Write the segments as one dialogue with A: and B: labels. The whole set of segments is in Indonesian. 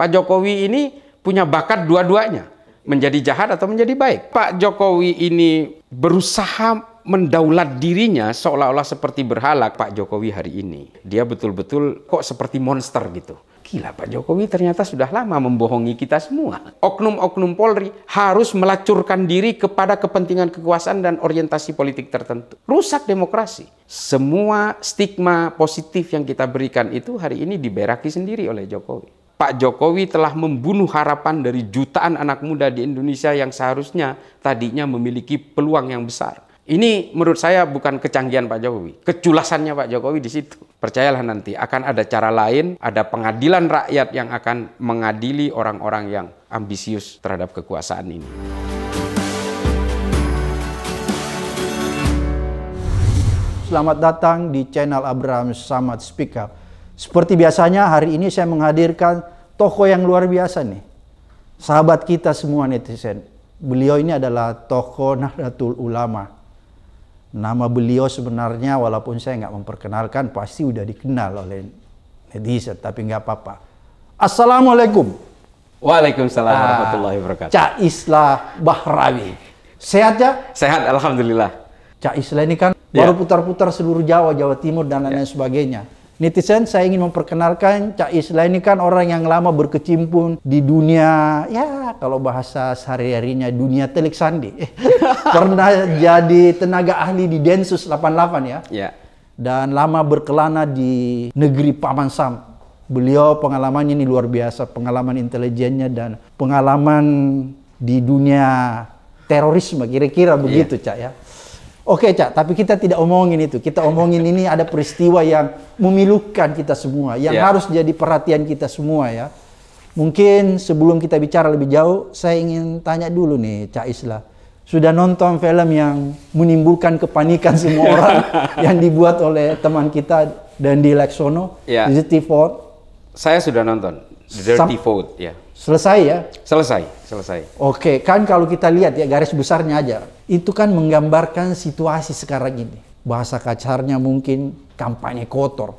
A: Pak Jokowi ini punya bakat dua-duanya, menjadi jahat atau menjadi baik. Pak Jokowi ini berusaha mendaulat dirinya seolah-olah seperti berhala Pak Jokowi hari ini. Dia betul-betul kok seperti monster gitu. Gila Pak Jokowi ternyata sudah lama membohongi kita semua. Oknum-oknum Polri harus melacurkan diri kepada kepentingan kekuasaan dan orientasi politik tertentu. Rusak demokrasi. Semua stigma positif yang kita berikan itu hari ini diberaki sendiri oleh Jokowi. Pak Jokowi telah membunuh harapan dari jutaan anak muda di Indonesia yang seharusnya tadinya memiliki peluang yang besar. Ini menurut saya bukan kecanggihan Pak Jokowi, keculasannya Pak Jokowi di situ. Percayalah nanti akan ada cara lain, ada pengadilan rakyat yang akan mengadili orang-orang yang ambisius terhadap kekuasaan ini.
B: Selamat datang di channel Abraham Samad Speak Up. Seperti biasanya hari ini saya menghadirkan tokoh yang luar biasa nih. Sahabat kita semua netizen. Beliau ini adalah tokoh Nahdlatul Ulama. Nama beliau sebenarnya walaupun saya nggak memperkenalkan pasti udah dikenal oleh netizen. Tapi nggak apa-apa. Assalamualaikum.
A: Waalaikumsalam ah, warahmatullahi wabarakatuh.
B: Cak Islah Bahrawi. Sehat ya?
A: Sehat, Alhamdulillah.
B: Cak Islah ini kan ya. baru putar-putar seluruh Jawa, Jawa Timur, dan lain-lain ya. sebagainya Netizen saya ingin memperkenalkan Cak Isla ini kan orang yang lama berkecimpung di dunia ya kalau bahasa sehari-harinya dunia telik sandi. Pernah jadi tenaga ahli di Densus 88 ya. Ya. Dan lama berkelana di negeri Paman Sam. Beliau pengalamannya ini luar biasa, pengalaman intelijennya dan pengalaman di dunia terorisme kira-kira begitu ya. Cak ya. Oke, Cak, tapi kita tidak omongin itu. Kita omongin ini ada peristiwa yang memilukan kita semua, yang yeah. harus jadi perhatian kita semua ya. Mungkin sebelum kita bicara lebih jauh, saya ingin tanya dulu nih, Cak Isla. Sudah nonton film yang menimbulkan kepanikan semua orang yang dibuat oleh teman kita dan di Lexono, yeah. Dirty Ford?
A: Saya sudah nonton, Dirty Ford, ya.
B: Selesai ya?
A: Selesai, selesai.
B: Oke, kan kalau kita lihat ya garis besarnya aja, itu kan menggambarkan situasi sekarang ini. Bahasa kacarnya mungkin kampanye kotor,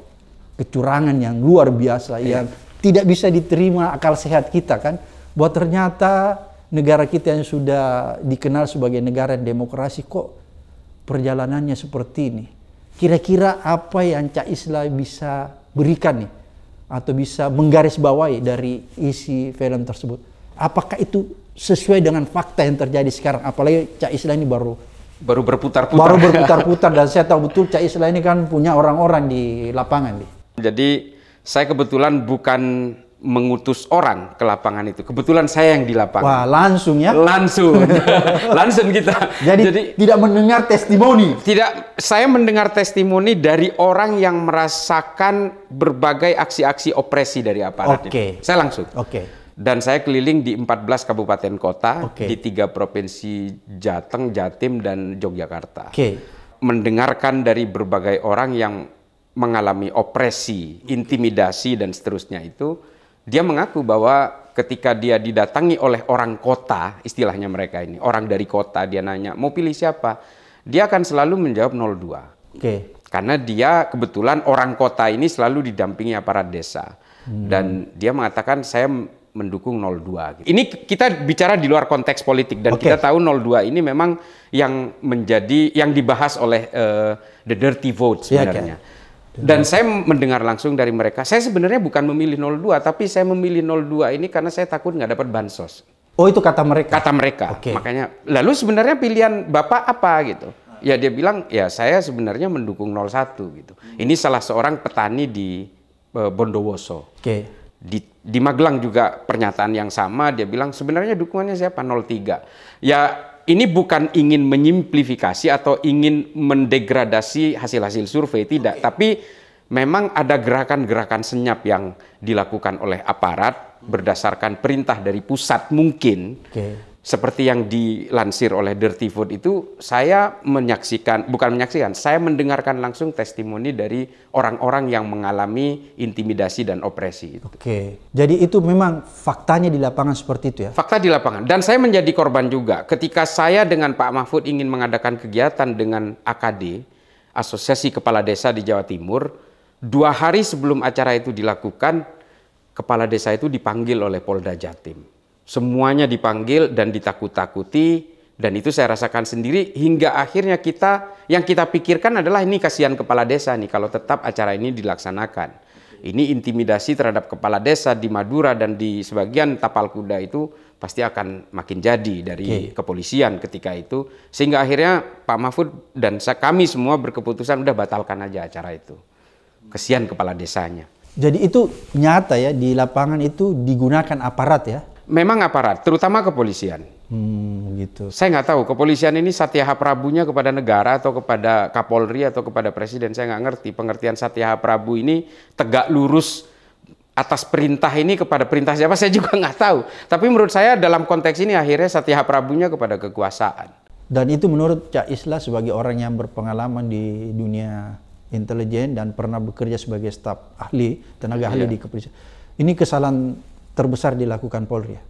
B: kecurangan yang luar biasa, ya. yang tidak bisa diterima akal sehat kita kan. Bahwa ternyata negara kita yang sudah dikenal sebagai negara demokrasi kok perjalanannya seperti ini. Kira-kira apa yang Cak Isla bisa berikan nih atau bisa menggarisbawahi dari isi film tersebut. Apakah itu sesuai dengan fakta yang terjadi sekarang? Apalagi Cak Isla ini baru
A: baru berputar-putar.
B: Baru berputar-putar dan saya tahu betul Cak Isla ini kan punya orang-orang di lapangan.
A: Jadi saya kebetulan bukan mengutus orang ke lapangan itu. Kebetulan saya yang di lapangan.
B: Wah, langsung ya?
A: Langsung. langsung kita.
B: Jadi, Jadi tidak mendengar testimoni.
A: Tidak, saya mendengar testimoni dari orang yang merasakan berbagai aksi-aksi opresi dari aparat. Oke. Okay. Saya langsung. Oke. Okay. Dan saya keliling di 14 kabupaten kota okay. di tiga provinsi Jateng, Jatim dan Yogyakarta. Oke. Okay. Mendengarkan dari berbagai orang yang mengalami opresi, intimidasi dan seterusnya itu dia mengaku bahwa ketika dia didatangi oleh orang kota, istilahnya mereka ini, orang dari kota, dia nanya, mau pilih siapa? Dia akan selalu menjawab 02. Oke. Okay. Karena dia kebetulan orang kota ini selalu didampingi aparat desa. Hmm. Dan dia mengatakan, saya mendukung 02. Ini kita bicara di luar konteks politik dan okay. kita tahu 02 ini memang yang menjadi yang dibahas oleh uh, the dirty vote iya, sebenarnya. Yeah, okay. Dan saya mendengar langsung dari mereka, saya sebenarnya bukan memilih 02, tapi saya memilih 02 ini karena saya takut nggak dapat bansos.
B: Oh itu kata mereka?
A: Kata mereka. Okay. Makanya, lalu sebenarnya pilihan Bapak apa gitu? Ya dia bilang, ya saya sebenarnya mendukung 01 gitu. Ini salah seorang petani di uh, Bondowoso. Oke. Okay. Di, di Magelang juga pernyataan yang sama, dia bilang sebenarnya dukungannya siapa? 03. Ya ini bukan ingin menyimplifikasi atau ingin mendegradasi hasil-hasil survei tidak, okay. tapi memang ada gerakan-gerakan senyap yang dilakukan oleh aparat berdasarkan perintah dari pusat mungkin. Okay seperti yang dilansir oleh Dirty Food itu saya menyaksikan bukan menyaksikan saya mendengarkan langsung testimoni dari orang-orang yang mengalami intimidasi dan opresi itu.
B: Oke. Jadi itu memang faktanya di lapangan seperti itu ya.
A: Fakta di lapangan dan saya menjadi korban juga ketika saya dengan Pak Mahfud ingin mengadakan kegiatan dengan AKD Asosiasi Kepala Desa di Jawa Timur dua hari sebelum acara itu dilakukan kepala desa itu dipanggil oleh Polda Jatim. Semuanya dipanggil dan ditakut-takuti dan itu saya rasakan sendiri hingga akhirnya kita yang kita pikirkan adalah ini kasihan kepala desa nih kalau tetap acara ini dilaksanakan. Ini intimidasi terhadap kepala desa di Madura dan di sebagian tapal kuda itu pasti akan makin jadi dari okay. kepolisian ketika itu sehingga akhirnya Pak Mahfud dan kami semua berkeputusan udah batalkan aja acara itu. Kesian kepala desanya.
B: Jadi itu nyata ya di lapangan itu digunakan aparat ya?
A: Memang aparat, terutama kepolisian. Hmm, gitu. Saya nggak tahu kepolisian ini Satyaha Prabunya kepada negara atau kepada Kapolri atau kepada Presiden. Saya nggak ngerti pengertian Satyaha Prabu ini tegak lurus atas perintah ini kepada perintah siapa saya juga nggak tahu. Tapi menurut saya dalam konteks ini akhirnya Satyaha Prabunya kepada kekuasaan.
B: Dan itu menurut Cak Isla sebagai orang yang berpengalaman di dunia intelijen dan pernah bekerja sebagai staf ahli, tenaga ahli iya. di kepolisian. Ini kesalahan terbesar dilakukan Polri ya?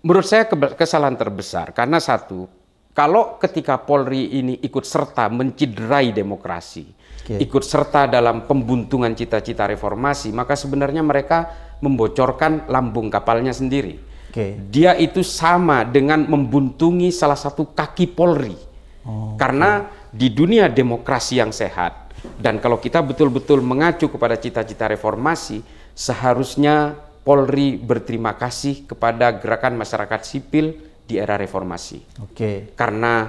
A: Menurut saya kesalahan terbesar karena satu, kalau ketika Polri ini ikut serta menciderai demokrasi, okay. ikut serta dalam pembuntungan cita-cita reformasi, maka sebenarnya mereka membocorkan lambung kapalnya sendiri. Okay. Dia itu sama dengan membuntungi salah satu kaki Polri. Oh, Karena di dunia demokrasi yang sehat dan kalau kita betul-betul mengacu kepada cita-cita reformasi, seharusnya Polri berterima kasih kepada gerakan masyarakat sipil di era reformasi. Oke. Okay. Karena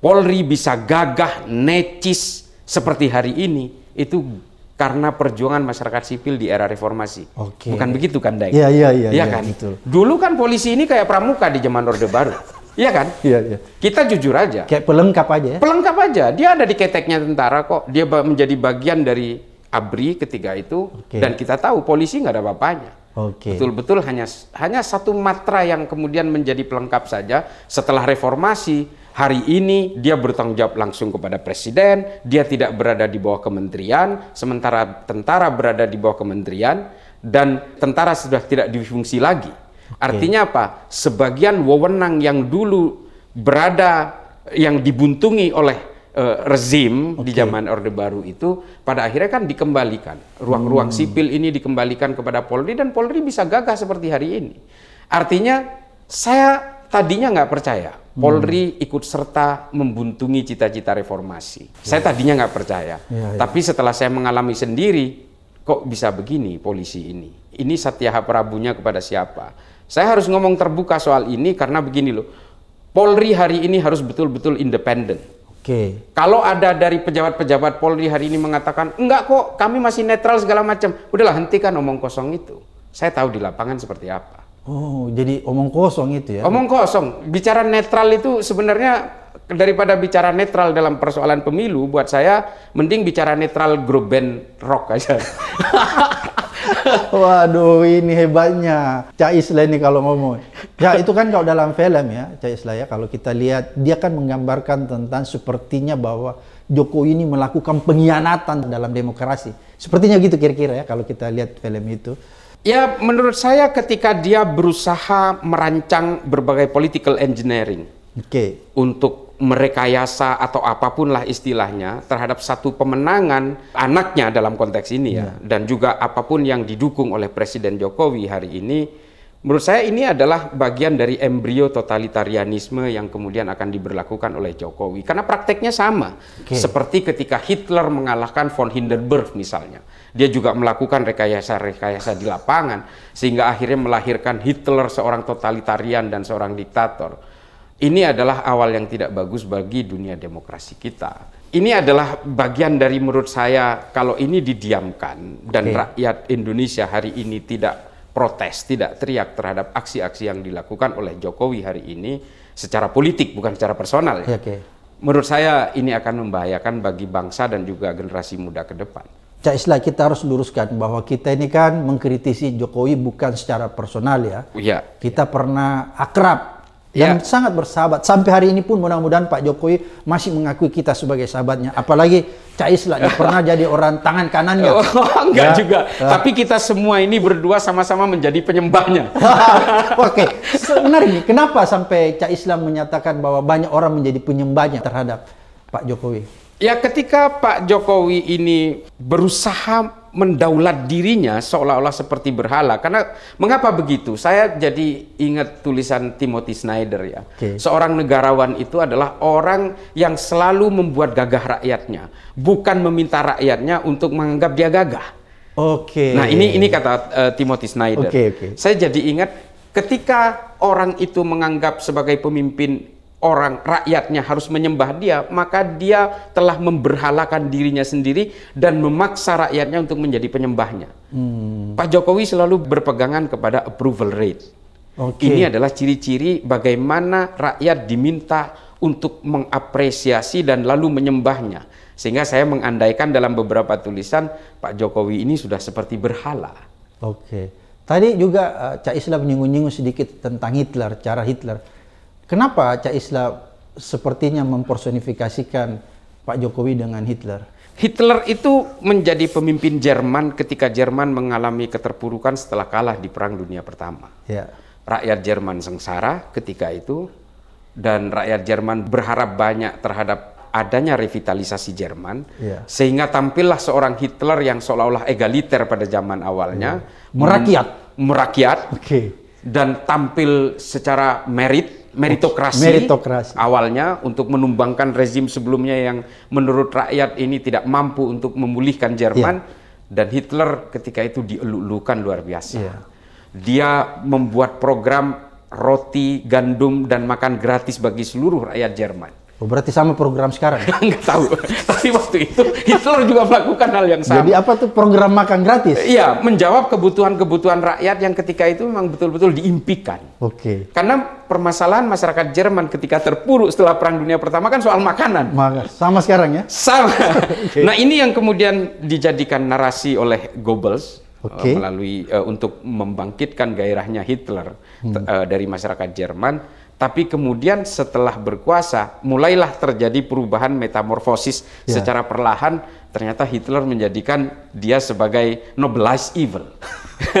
A: Polri bisa gagah, necis seperti hari ini itu karena perjuangan masyarakat sipil di era reformasi. Okay. Bukan begitu kan, Daik?
B: Iya, iya, iya.
A: Iya ya, kan? Betul. Dulu kan polisi ini kayak pramuka di zaman Orde Baru. Iya kan? Iya, iya. Kita jujur aja.
B: Kayak pelengkap aja ya?
A: Pelengkap aja. Dia ada di keteknya tentara kok. Dia menjadi bagian dari ABRI ketika itu. Okay. Dan kita tahu polisi nggak ada apa-apanya. Okay. Betul-betul hanya hanya satu matra yang kemudian menjadi pelengkap saja setelah reformasi hari ini dia bertanggung jawab langsung kepada presiden, dia tidak berada di bawah kementerian, sementara tentara berada di bawah kementerian dan tentara sudah tidak difungsi lagi. Okay. Artinya apa? Sebagian wewenang yang dulu berada yang dibuntungi oleh uh, rezim okay. di zaman Orde Baru itu pada akhirnya kan dikembalikan. Ruang-ruang hmm. sipil ini dikembalikan kepada Polri dan Polri bisa gagah seperti hari ini. Artinya saya tadinya nggak percaya Polri hmm. ikut serta membuntungi cita-cita reformasi. Ya. Saya tadinya nggak percaya. Ya, ya. Tapi setelah saya mengalami sendiri, kok bisa begini polisi ini? Ini Satyaha Prabunya kepada siapa? Saya harus ngomong terbuka soal ini karena begini loh. Polri hari ini harus betul-betul independen Oke. Kalau ada dari pejabat-pejabat Polri hari ini mengatakan enggak kok, kami masih netral segala macam, udahlah hentikan omong kosong itu. Saya tahu di lapangan seperti apa.
B: Oh, jadi omong kosong itu ya?
A: Omong kosong. Bicara netral itu sebenarnya daripada bicara netral dalam persoalan pemilu, buat saya mending bicara netral grup band rock aja.
B: Waduh, ini hebatnya Cak Isla ini kalau ngomong. Ya, itu kan kalau dalam film ya, Cak Isla ya, kalau kita lihat, dia kan menggambarkan tentang sepertinya bahwa Jokowi ini melakukan pengkhianatan dalam demokrasi. Sepertinya gitu kira-kira ya, kalau kita lihat film itu.
A: Ya, menurut saya ketika dia berusaha merancang berbagai political engineering okay. untuk merekayasa atau apa pun lah istilahnya terhadap satu pemenangan anaknya dalam konteks ini ya, ya. Dan juga apa pun yang didukung oleh Presiden Jokowi hari ini menurut saya ini adalah bagian dari embrio totalitarianisme yang kemudian akan diberlakukan oleh Jokowi. Karena prakteknya sama. Okay. seperti ketika Hitler mengalahkan von Hindenburg misalnya. Dia juga melakukan rekayasa-rekayasa di lapangan sehingga akhirnya melahirkan Hitler seorang totalitarian dan seorang diktator ini adalah awal yang tidak bagus bagi dunia demokrasi kita. Ini adalah bagian dari menurut saya kalau ini didiamkan dan okay. rakyat Indonesia hari ini tidak protes, tidak teriak terhadap aksi-aksi yang dilakukan oleh Jokowi hari ini secara politik bukan secara personal ya. Okay. Menurut saya ini akan membahayakan bagi bangsa dan juga generasi muda ke depan.
B: Cak Islah kita harus luruskan bahwa kita ini kan mengkritisi Jokowi bukan secara personal ya. Iya. Kita pernah akrab dan ya. sangat bersahabat sampai hari ini pun mudah-mudahan Pak Jokowi masih mengakui kita sebagai sahabatnya apalagi Cak Isla pernah jadi orang tangan kanannya oh,
A: enggak ya. juga ya. tapi kita semua ini berdua sama-sama menjadi penyembahnya
B: oke okay. sebenarnya kenapa sampai Cak Islam menyatakan bahwa banyak orang menjadi penyembahnya terhadap Pak Jokowi
A: Ya ketika Pak Jokowi ini berusaha mendaulat dirinya seolah-olah seperti berhala. Karena mengapa begitu? Saya jadi ingat tulisan Timothy Snyder ya. Okay. Seorang negarawan itu adalah orang yang selalu membuat gagah rakyatnya, bukan meminta rakyatnya untuk menganggap dia gagah.
B: Oke. Okay.
A: Nah, ini ini kata uh, Timothy Snyder.
B: Okay, okay.
A: Saya jadi ingat ketika orang itu menganggap sebagai pemimpin orang rakyatnya harus menyembah dia, maka dia telah memberhalakan dirinya sendiri dan memaksa rakyatnya untuk menjadi penyembahnya. Hmm. Pak Jokowi selalu berpegangan kepada approval rate. Okay. Ini adalah ciri-ciri bagaimana rakyat diminta untuk mengapresiasi dan lalu menyembahnya. Sehingga saya mengandaikan dalam beberapa tulisan Pak Jokowi ini sudah seperti berhala.
B: Oke. Okay. Tadi juga uh, Cak Islam menyinggung-nyinggung sedikit tentang Hitler, cara Hitler. Kenapa Cak Islam sepertinya mempersonifikasikan Pak Jokowi dengan Hitler?
A: Hitler itu menjadi pemimpin Jerman ketika Jerman mengalami keterpurukan setelah kalah di Perang Dunia Pertama.
B: Ya.
A: Rakyat Jerman sengsara ketika itu dan rakyat Jerman berharap banyak terhadap adanya revitalisasi Jerman ya. sehingga tampillah seorang Hitler yang seolah-olah egaliter pada zaman awalnya ya.
B: merakyat
A: merakyat
B: okay.
A: dan tampil secara merit meritokrasi,
B: meritokrasi
A: awalnya untuk menumbangkan rezim sebelumnya yang menurut rakyat ini tidak mampu untuk memulihkan Jerman yeah. dan Hitler ketika itu dielulukan luar biasa. Yeah. Dia membuat program roti, gandum dan makan gratis bagi seluruh rakyat Jerman.
B: Oh, berarti sama program sekarang?
A: Enggak tahu. Tapi waktu itu Hitler juga melakukan hal yang sama.
B: Jadi apa tuh program makan gratis?
A: Iya, menjawab kebutuhan-kebutuhan rakyat yang ketika itu memang betul-betul diimpikan.
B: Oke. Okay.
A: Karena permasalahan masyarakat Jerman ketika terpuruk setelah Perang Dunia Pertama kan soal makanan.
B: Maka, sama sekarang ya?
A: Sama. okay. Nah ini yang kemudian dijadikan narasi oleh Goebbels. Okay. Uh, melalui uh, untuk membangkitkan gairahnya Hitler hmm. uh, dari masyarakat Jerman tapi kemudian setelah berkuasa mulailah terjadi perubahan metamorfosis yeah. secara perlahan ternyata Hitler menjadikan dia sebagai nobilized evil.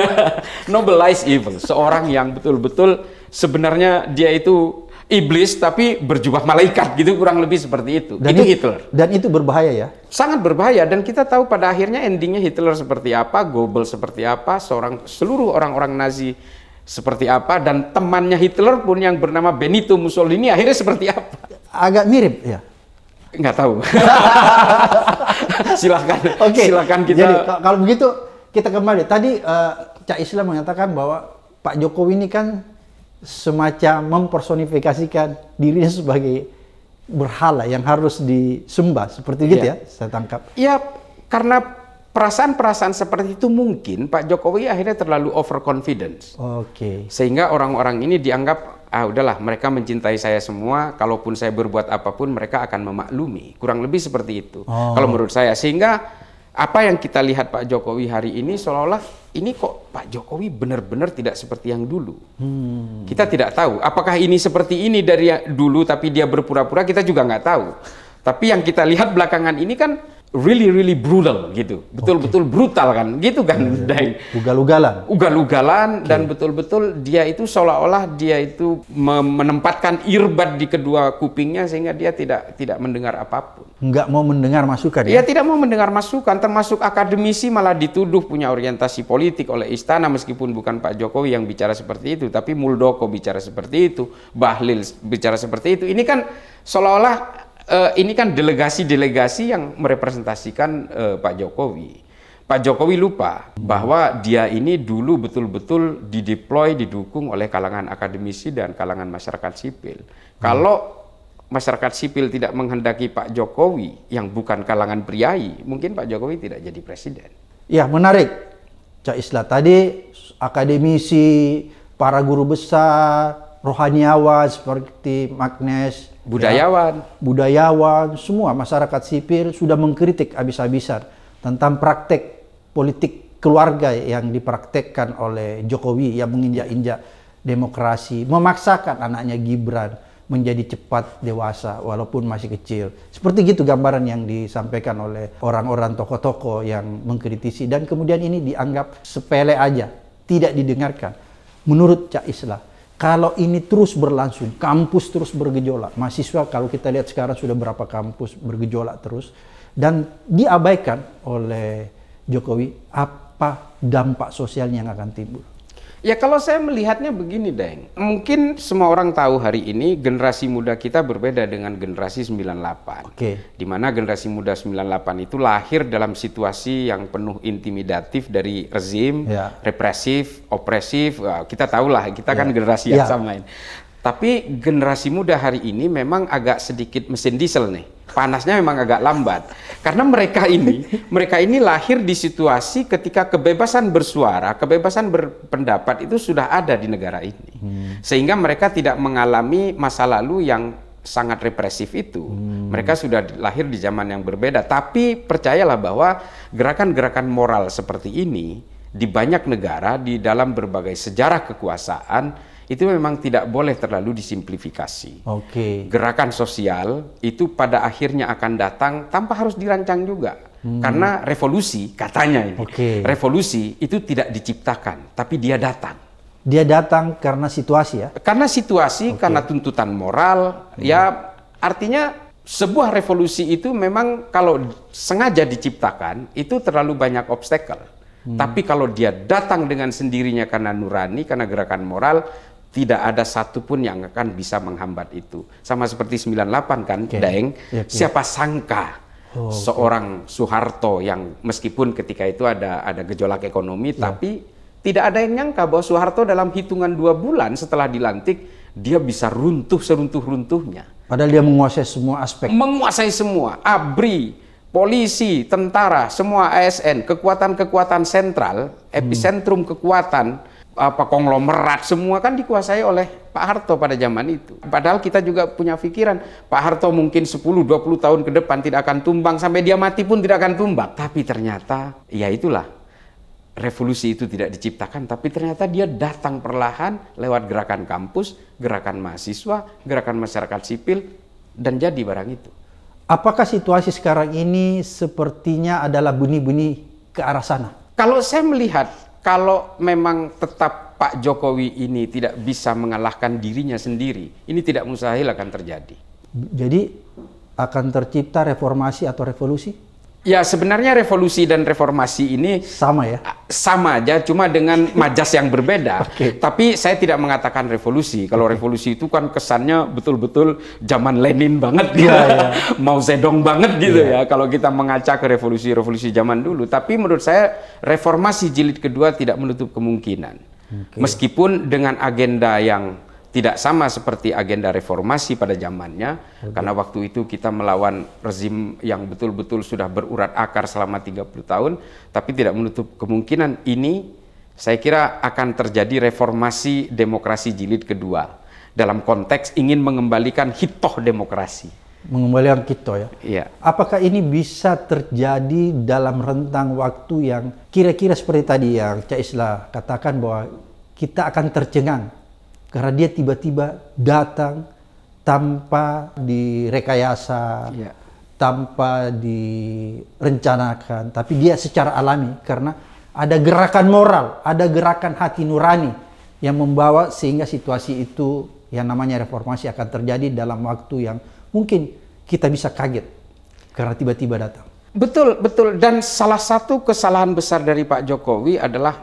A: nobilized evil, seorang yang betul-betul sebenarnya dia itu iblis tapi berjubah malaikat gitu kurang lebih seperti itu.
B: Dan
A: itu
B: Hitler. Dan itu berbahaya ya?
A: Sangat berbahaya dan kita tahu pada akhirnya endingnya Hitler seperti apa, Goebbels seperti apa, seorang seluruh orang-orang Nazi seperti apa dan temannya Hitler pun yang bernama Benito Mussolini akhirnya seperti apa?
B: Agak mirip ya.
A: Nggak tahu. silahkan.
B: Oke. Okay.
A: Silahkan kita.
B: Jadi kalau begitu kita kembali. Tadi uh, Cak Islam mengatakan bahwa Pak Jokowi ini kan semacam mempersonifikasikan dirinya sebagai berhala yang harus disembah seperti gitu ya, ya saya tangkap.
A: Ya karena perasaan-perasaan seperti itu mungkin Pak Jokowi akhirnya terlalu overconfidence.
B: Oke. Okay.
A: Sehingga orang-orang ini dianggap ah udahlah mereka mencintai saya semua, kalaupun saya berbuat apa pun mereka akan memaklumi. Kurang lebih seperti itu. Oh. Kalau menurut saya sehingga apa yang kita lihat Pak Jokowi hari ini seolah-olah ini kok Pak Jokowi benar-benar tidak seperti yang dulu. Hmm. Kita tidak tahu apakah ini seperti ini dari dulu tapi dia berpura-pura kita juga nggak tahu. Tapi yang kita lihat belakangan ini kan really really brutal gitu betul-betul okay. brutal kan gitu kan
B: ya, ya. ugal-ugalan
A: ugal-ugalan okay. dan betul-betul dia itu seolah-olah dia itu menempatkan earbud di kedua kupingnya sehingga dia tidak tidak mendengar apa pun
B: nggak mau mendengar masukan ya?
A: ya tidak mau mendengar masukan termasuk akademisi malah dituduh punya orientasi politik oleh istana meskipun bukan Pak Jokowi yang bicara seperti itu tapi Muldoko bicara seperti itu Bahlil bicara seperti itu ini kan seolah-olah uh, ini kan delegasi-delegasi yang merepresentasikan uh, Pak Jokowi. Pak Jokowi lupa bahwa dia ini dulu betul-betul dideploy, didukung oleh kalangan akademisi dan kalangan masyarakat sipil. Hmm. Kalau masyarakat sipil tidak menghendaki Pak Jokowi yang bukan kalangan priai, mungkin Pak Jokowi tidak jadi presiden.
B: Ya, menarik. Cak Isla tadi akademisi, para guru besar, rohaniawan seperti Magnes
A: budayawan,
B: ya, budayawan, semua masyarakat sipil sudah mengkritik habis-habisan tentang praktek politik keluarga yang dipraktekkan oleh Jokowi yang menginjak-injak demokrasi, memaksakan anaknya Gibran menjadi cepat dewasa walaupun masih kecil. Seperti gitu gambaran yang disampaikan oleh orang-orang tokoh-tokoh yang mengkritisi dan kemudian ini dianggap sepele aja, tidak didengarkan. Menurut Cak Islah, kalau ini terus berlangsung, kampus terus bergejolak, mahasiswa kalau kita lihat sekarang sudah berapa kampus bergejolak terus, dan diabaikan oleh Jokowi, apa dampak sosial yang akan timbul?
A: Ya kalau saya melihatnya begini, Deng. Mungkin semua orang tahu hari ini generasi muda kita berbeda dengan generasi 98. Oke. Di mana generasi muda 98 itu lahir dalam situasi yang penuh intimidatif dari rezim, ya. represif, opresif. Kita tahulah, kita kan ya. kan generasi yang ya. sama ini. Tapi generasi muda hari ini memang agak sedikit mesin diesel nih. Panasnya memang agak lambat. Karena mereka ini, mereka ini lahir di situasi ketika kebebasan bersuara, kebebasan berpendapat itu sudah ada di negara ini. Hmm. Sehingga mereka tidak mengalami masa lalu yang sangat represif itu. Hmm. Mereka sudah lahir di zaman yang berbeda. Tapi percayalah bahwa gerakan-gerakan moral seperti ini di banyak negara di dalam berbagai sejarah kekuasaan itu memang tidak boleh terlalu disimplifikasi. Oke. Okay. Gerakan sosial itu pada akhirnya akan datang tanpa harus dirancang juga. Hmm. Karena revolusi katanya ini. Okay. Revolusi itu tidak diciptakan, tapi dia datang.
B: Dia datang karena situasi ya.
A: Karena situasi, okay. karena tuntutan moral, hmm. ya artinya sebuah revolusi itu memang kalau sengaja diciptakan itu terlalu banyak obstacle. Hmm. Tapi kalau dia datang dengan sendirinya karena nurani, karena gerakan moral, tidak ada satupun yang akan bisa menghambat itu. Sama seperti 98 kan, okay. Daeng. Ya, okay. Siapa sangka oh, seorang okay. Soeharto yang meskipun ketika itu ada ada gejolak ekonomi, ya. tapi tidak ada yang nyangka bahwa Soeharto dalam hitungan dua bulan setelah dilantik dia bisa runtuh seruntuh-runtuhnya.
B: Padahal dia menguasai semua aspek.
A: Menguasai semua, ABRI, polisi, tentara, semua ASN, kekuatan-kekuatan sentral, hmm. epicentrum kekuatan apa konglomerat semua kan dikuasai oleh Pak Harto pada zaman itu. Padahal kita juga punya pikiran Pak Harto mungkin 10 20 tahun ke depan tidak akan tumbang sampai dia mati pun tidak akan tumbang. Tapi ternyata ya itulah revolusi itu tidak diciptakan tapi ternyata dia datang perlahan lewat gerakan kampus, gerakan mahasiswa, gerakan masyarakat sipil dan jadi barang itu.
B: Apakah situasi sekarang ini sepertinya adalah bunyi-bunyi ke arah sana?
A: Kalau saya melihat kalau memang tetap Pak Jokowi ini tidak bisa mengalahkan dirinya sendiri, ini tidak mustahil akan terjadi.
B: Jadi akan tercipta reformasi atau revolusi?
A: Ya sebenarnya revolusi dan reformasi ini
B: sama ya.
A: Sama aja, cuma dengan majas yang berbeda. okay. Tapi saya tidak mengatakan revolusi. Kalau okay. revolusi itu kan kesannya betul-betul zaman Lenin banget, ya, ya. Mau Zedong banget gitu yeah. ya. Kalau kita mengaca ke revolusi-revolusi zaman dulu. Tapi menurut saya reformasi jilid kedua tidak menutup kemungkinan. Okay. Meskipun dengan agenda yang tidak sama seperti agenda reformasi pada zamannya okay. karena waktu itu kita melawan rezim yang betul-betul sudah berurat akar selama 30 tahun tapi tidak menutup kemungkinan ini saya kira akan terjadi reformasi demokrasi jilid kedua dalam konteks ingin mengembalikan hitoh demokrasi
B: mengembalikan hitoh ya. Iya. Apakah ini bisa terjadi dalam rentang waktu yang kira-kira seperti tadi yang Cak Isla katakan bahwa kita akan tercengang karena dia tiba-tiba datang tanpa direkayasa, ya. tanpa direncanakan, tapi dia secara alami karena ada gerakan moral, ada gerakan hati nurani yang membawa sehingga situasi itu yang namanya reformasi akan terjadi dalam waktu yang mungkin kita bisa kaget karena tiba-tiba datang.
A: Betul, betul. Dan salah satu kesalahan besar dari Pak Jokowi adalah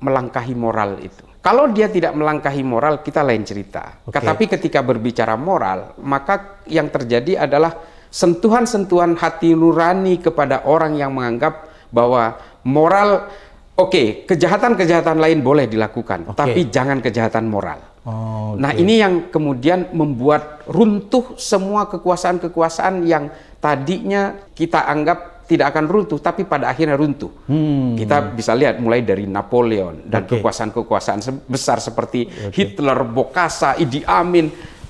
A: melangkahi moral itu. Kalau dia tidak melangkahi moral, kita lain cerita. Okay. Tetapi ketika berbicara moral, maka yang terjadi adalah sentuhan-sentuhan hati nurani kepada orang yang menganggap bahwa moral, oke, okay, kejahatan-kejahatan lain boleh dilakukan, okay. tapi jangan kejahatan moral. Oh, okay. Nah ini yang kemudian membuat runtuh semua kekuasaan-kekuasaan yang tadinya kita anggap tidak akan runtuh, tapi pada akhirnya runtuh. Hmm. Kita bisa lihat mulai dari Napoleon dan kekuasaan-kekuasaan okay. besar seperti okay. Hitler, Bokassa, Idi Amin,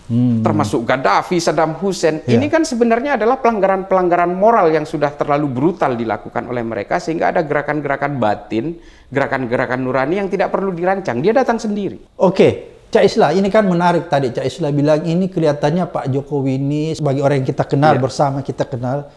A: hmm. termasuk Gaddafi, Saddam Hussein. Yeah. Ini kan sebenarnya adalah pelanggaran-pelanggaran moral yang sudah terlalu brutal dilakukan oleh mereka sehingga ada gerakan-gerakan batin, gerakan-gerakan nurani yang tidak perlu dirancang. Dia datang sendiri.
B: Oke. Okay. Cak Isla, ini kan menarik tadi. Cak Isla bilang ini kelihatannya Pak Jokowi ini sebagai orang yang kita kenal yeah. bersama, kita kenal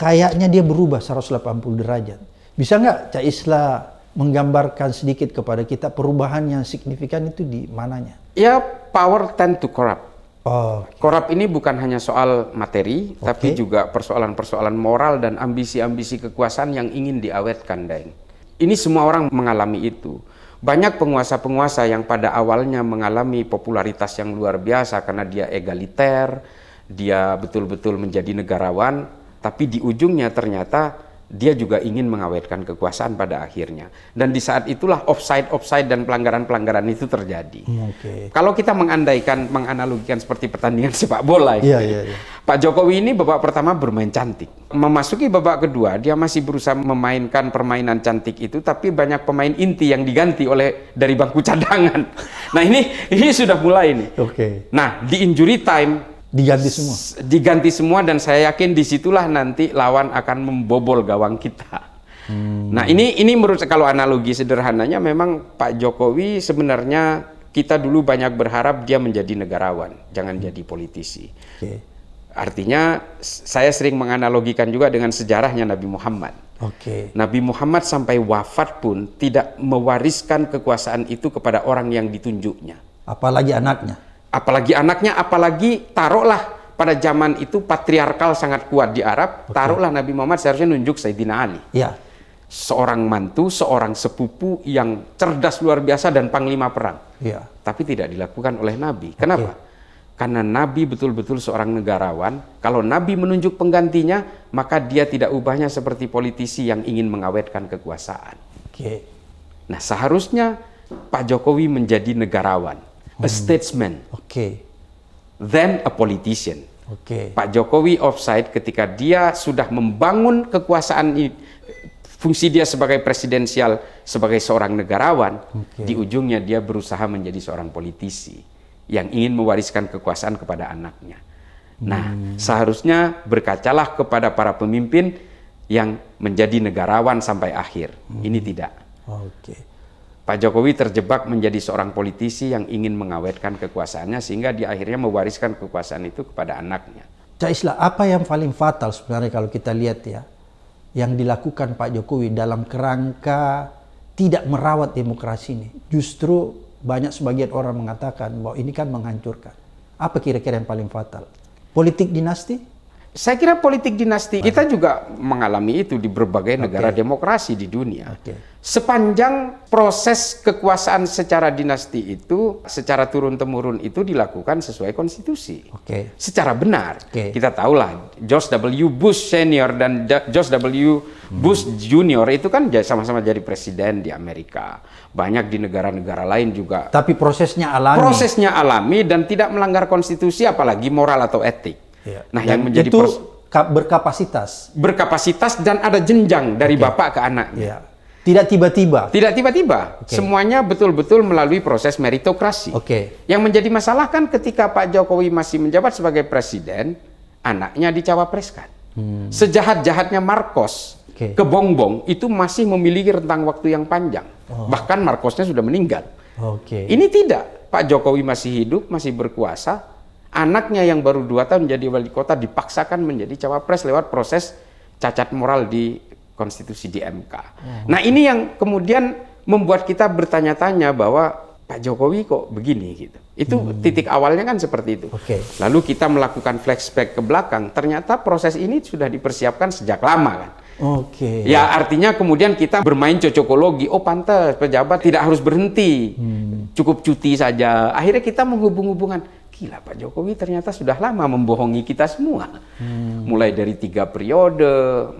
B: kayaknya dia berubah 180 derajat. Bisa nggak Cak Isla menggambarkan sedikit kepada kita perubahan yang signifikan itu di mananya?
A: Ya, power tend to corrupt. Oh, okay. Korup ini bukan hanya soal materi, okay. tapi juga persoalan-persoalan moral dan ambisi-ambisi kekuasaan yang ingin diawetkan, Daeng. Ini semua orang mengalami itu. Banyak penguasa-penguasa yang pada awalnya mengalami popularitas yang luar biasa karena dia egaliter, dia betul-betul menjadi negarawan, tapi di ujungnya ternyata dia juga ingin mengawetkan kekuasaan pada akhirnya. Dan di saat itulah offside-offside dan pelanggaran-pelanggaran itu terjadi. Hmm, okay. Kalau kita mengandaikan, menganalogikan seperti pertandingan sepak bola, yeah, yeah, yeah. Pak Jokowi ini babak pertama bermain cantik. Memasuki babak kedua, dia masih berusaha memainkan permainan cantik itu, tapi banyak pemain inti yang diganti oleh dari bangku cadangan. Nah ini ini sudah mulai nih. Okay. Nah di injury time
B: Diganti semua.
A: Diganti semua dan saya yakin di situlah nanti lawan akan membobol gawang kita. Hmm. Nah ini ini menurut kalau analogi sederhananya memang Pak Jokowi sebenarnya kita dulu banyak berharap dia menjadi negarawan, jangan hmm. jadi politisi. Okay. Artinya saya sering menganalogikan juga dengan sejarahnya Nabi Muhammad. Okay. Nabi Muhammad sampai wafat pun tidak mewariskan kekuasaan itu kepada orang yang ditunjuknya.
B: Apalagi anaknya
A: apalagi anaknya, apalagi taruhlah pada zaman itu patriarkal sangat kuat di Arab, okay. taruhlah Nabi Muhammad seharusnya nunjuk Sayyidina Ali. Ya. Seorang mantu, seorang sepupu yang cerdas luar biasa dan panglima perang. Ya. Tapi tidak dilakukan oleh Nabi. Kenapa? Okay. Karena Nabi betul-betul seorang negarawan. Kalau Nabi menunjuk penggantinya, maka dia tidak ubahnya seperti politisi yang ingin mengawetkan kekuasaan. Okay. Nah, seharusnya Pak Jokowi menjadi negarawan a hmm. statesman. Oke. Okay. Then a politician. Oke. Okay. Pak Jokowi offside ketika dia sudah membangun kekuasaan ini fungsi dia sebagai presidensial sebagai seorang negarawan okay. di ujungnya dia berusaha menjadi seorang politisi yang ingin mewariskan kekuasaan kepada anaknya. Nah, hmm. seharusnya berkacalah kepada para pemimpin yang menjadi negarawan sampai akhir. Hmm. Ini tidak. Oke. Okay. Pak Jokowi terjebak menjadi seorang politisi yang ingin mengawetkan kekuasaannya sehingga di akhirnya mewariskan kekuasaan itu kepada anaknya.
B: Cak Isla, apa yang paling fatal sebenarnya kalau kita lihat ya, yang dilakukan Pak Jokowi dalam kerangka tidak merawat demokrasi ini. Justru banyak sebagian orang mengatakan bahwa ini kan menghancurkan. Apa kira-kira yang paling fatal? Politik dinasti?
A: Saya kira politik dinasti kita juga mengalami itu di berbagai negara okay. demokrasi di dunia. Okay. Sepanjang proses kekuasaan secara dinasti itu secara turun temurun itu dilakukan sesuai konstitusi, okay. secara benar. Okay. Kita tahulah George W. Bush senior dan George W. Bush hmm. junior itu kan sama-sama jadi presiden di Amerika. Banyak di negara-negara lain juga.
B: Tapi prosesnya alami.
A: Prosesnya alami dan tidak melanggar konstitusi apalagi moral atau etik.
B: Ya. Nah, dan yang menjadi itu berkapasitas.
A: Berkapasitas dan ada jenjang dari okay. bapak ke anaknya. Ya.
B: Tidak tiba-tiba.
A: Tidak tiba-tiba. Okay. Semuanya betul-betul melalui proses meritokrasi. Oke. Okay. Yang menjadi masalah kan ketika Pak Jokowi masih menjabat sebagai presiden, anaknya dicawapreskan. Hmm. Sejahat-jahatnya Marcos okay. ke Bongbong itu masih memiliki rentang waktu yang panjang. Oh. Bahkan Marcosnya sudah meninggal. Oke. Okay. Ini tidak. Pak Jokowi masih hidup, masih berkuasa, anaknya yang baru dua tahun menjadi wali kota dipaksakan menjadi cawapres lewat proses cacat moral di konstitusi di MK. Hmm. Nah ini yang kemudian membuat kita bertanya-tanya bahwa Pak Jokowi kok begini gitu. Itu hmm. titik awalnya kan seperti itu. Okay. Lalu kita melakukan flashback ke belakang, ternyata proses ini sudah dipersiapkan sejak lama kan. Oke. Okay. Ya artinya kemudian kita bermain cocokologi. Oh pantas pejabat tidak harus berhenti, hmm. cukup cuti saja. Akhirnya kita menghubung-hubungan gila Pak Jokowi ternyata sudah lama membohongi kita semua. Hmm. Mulai dari tiga periode,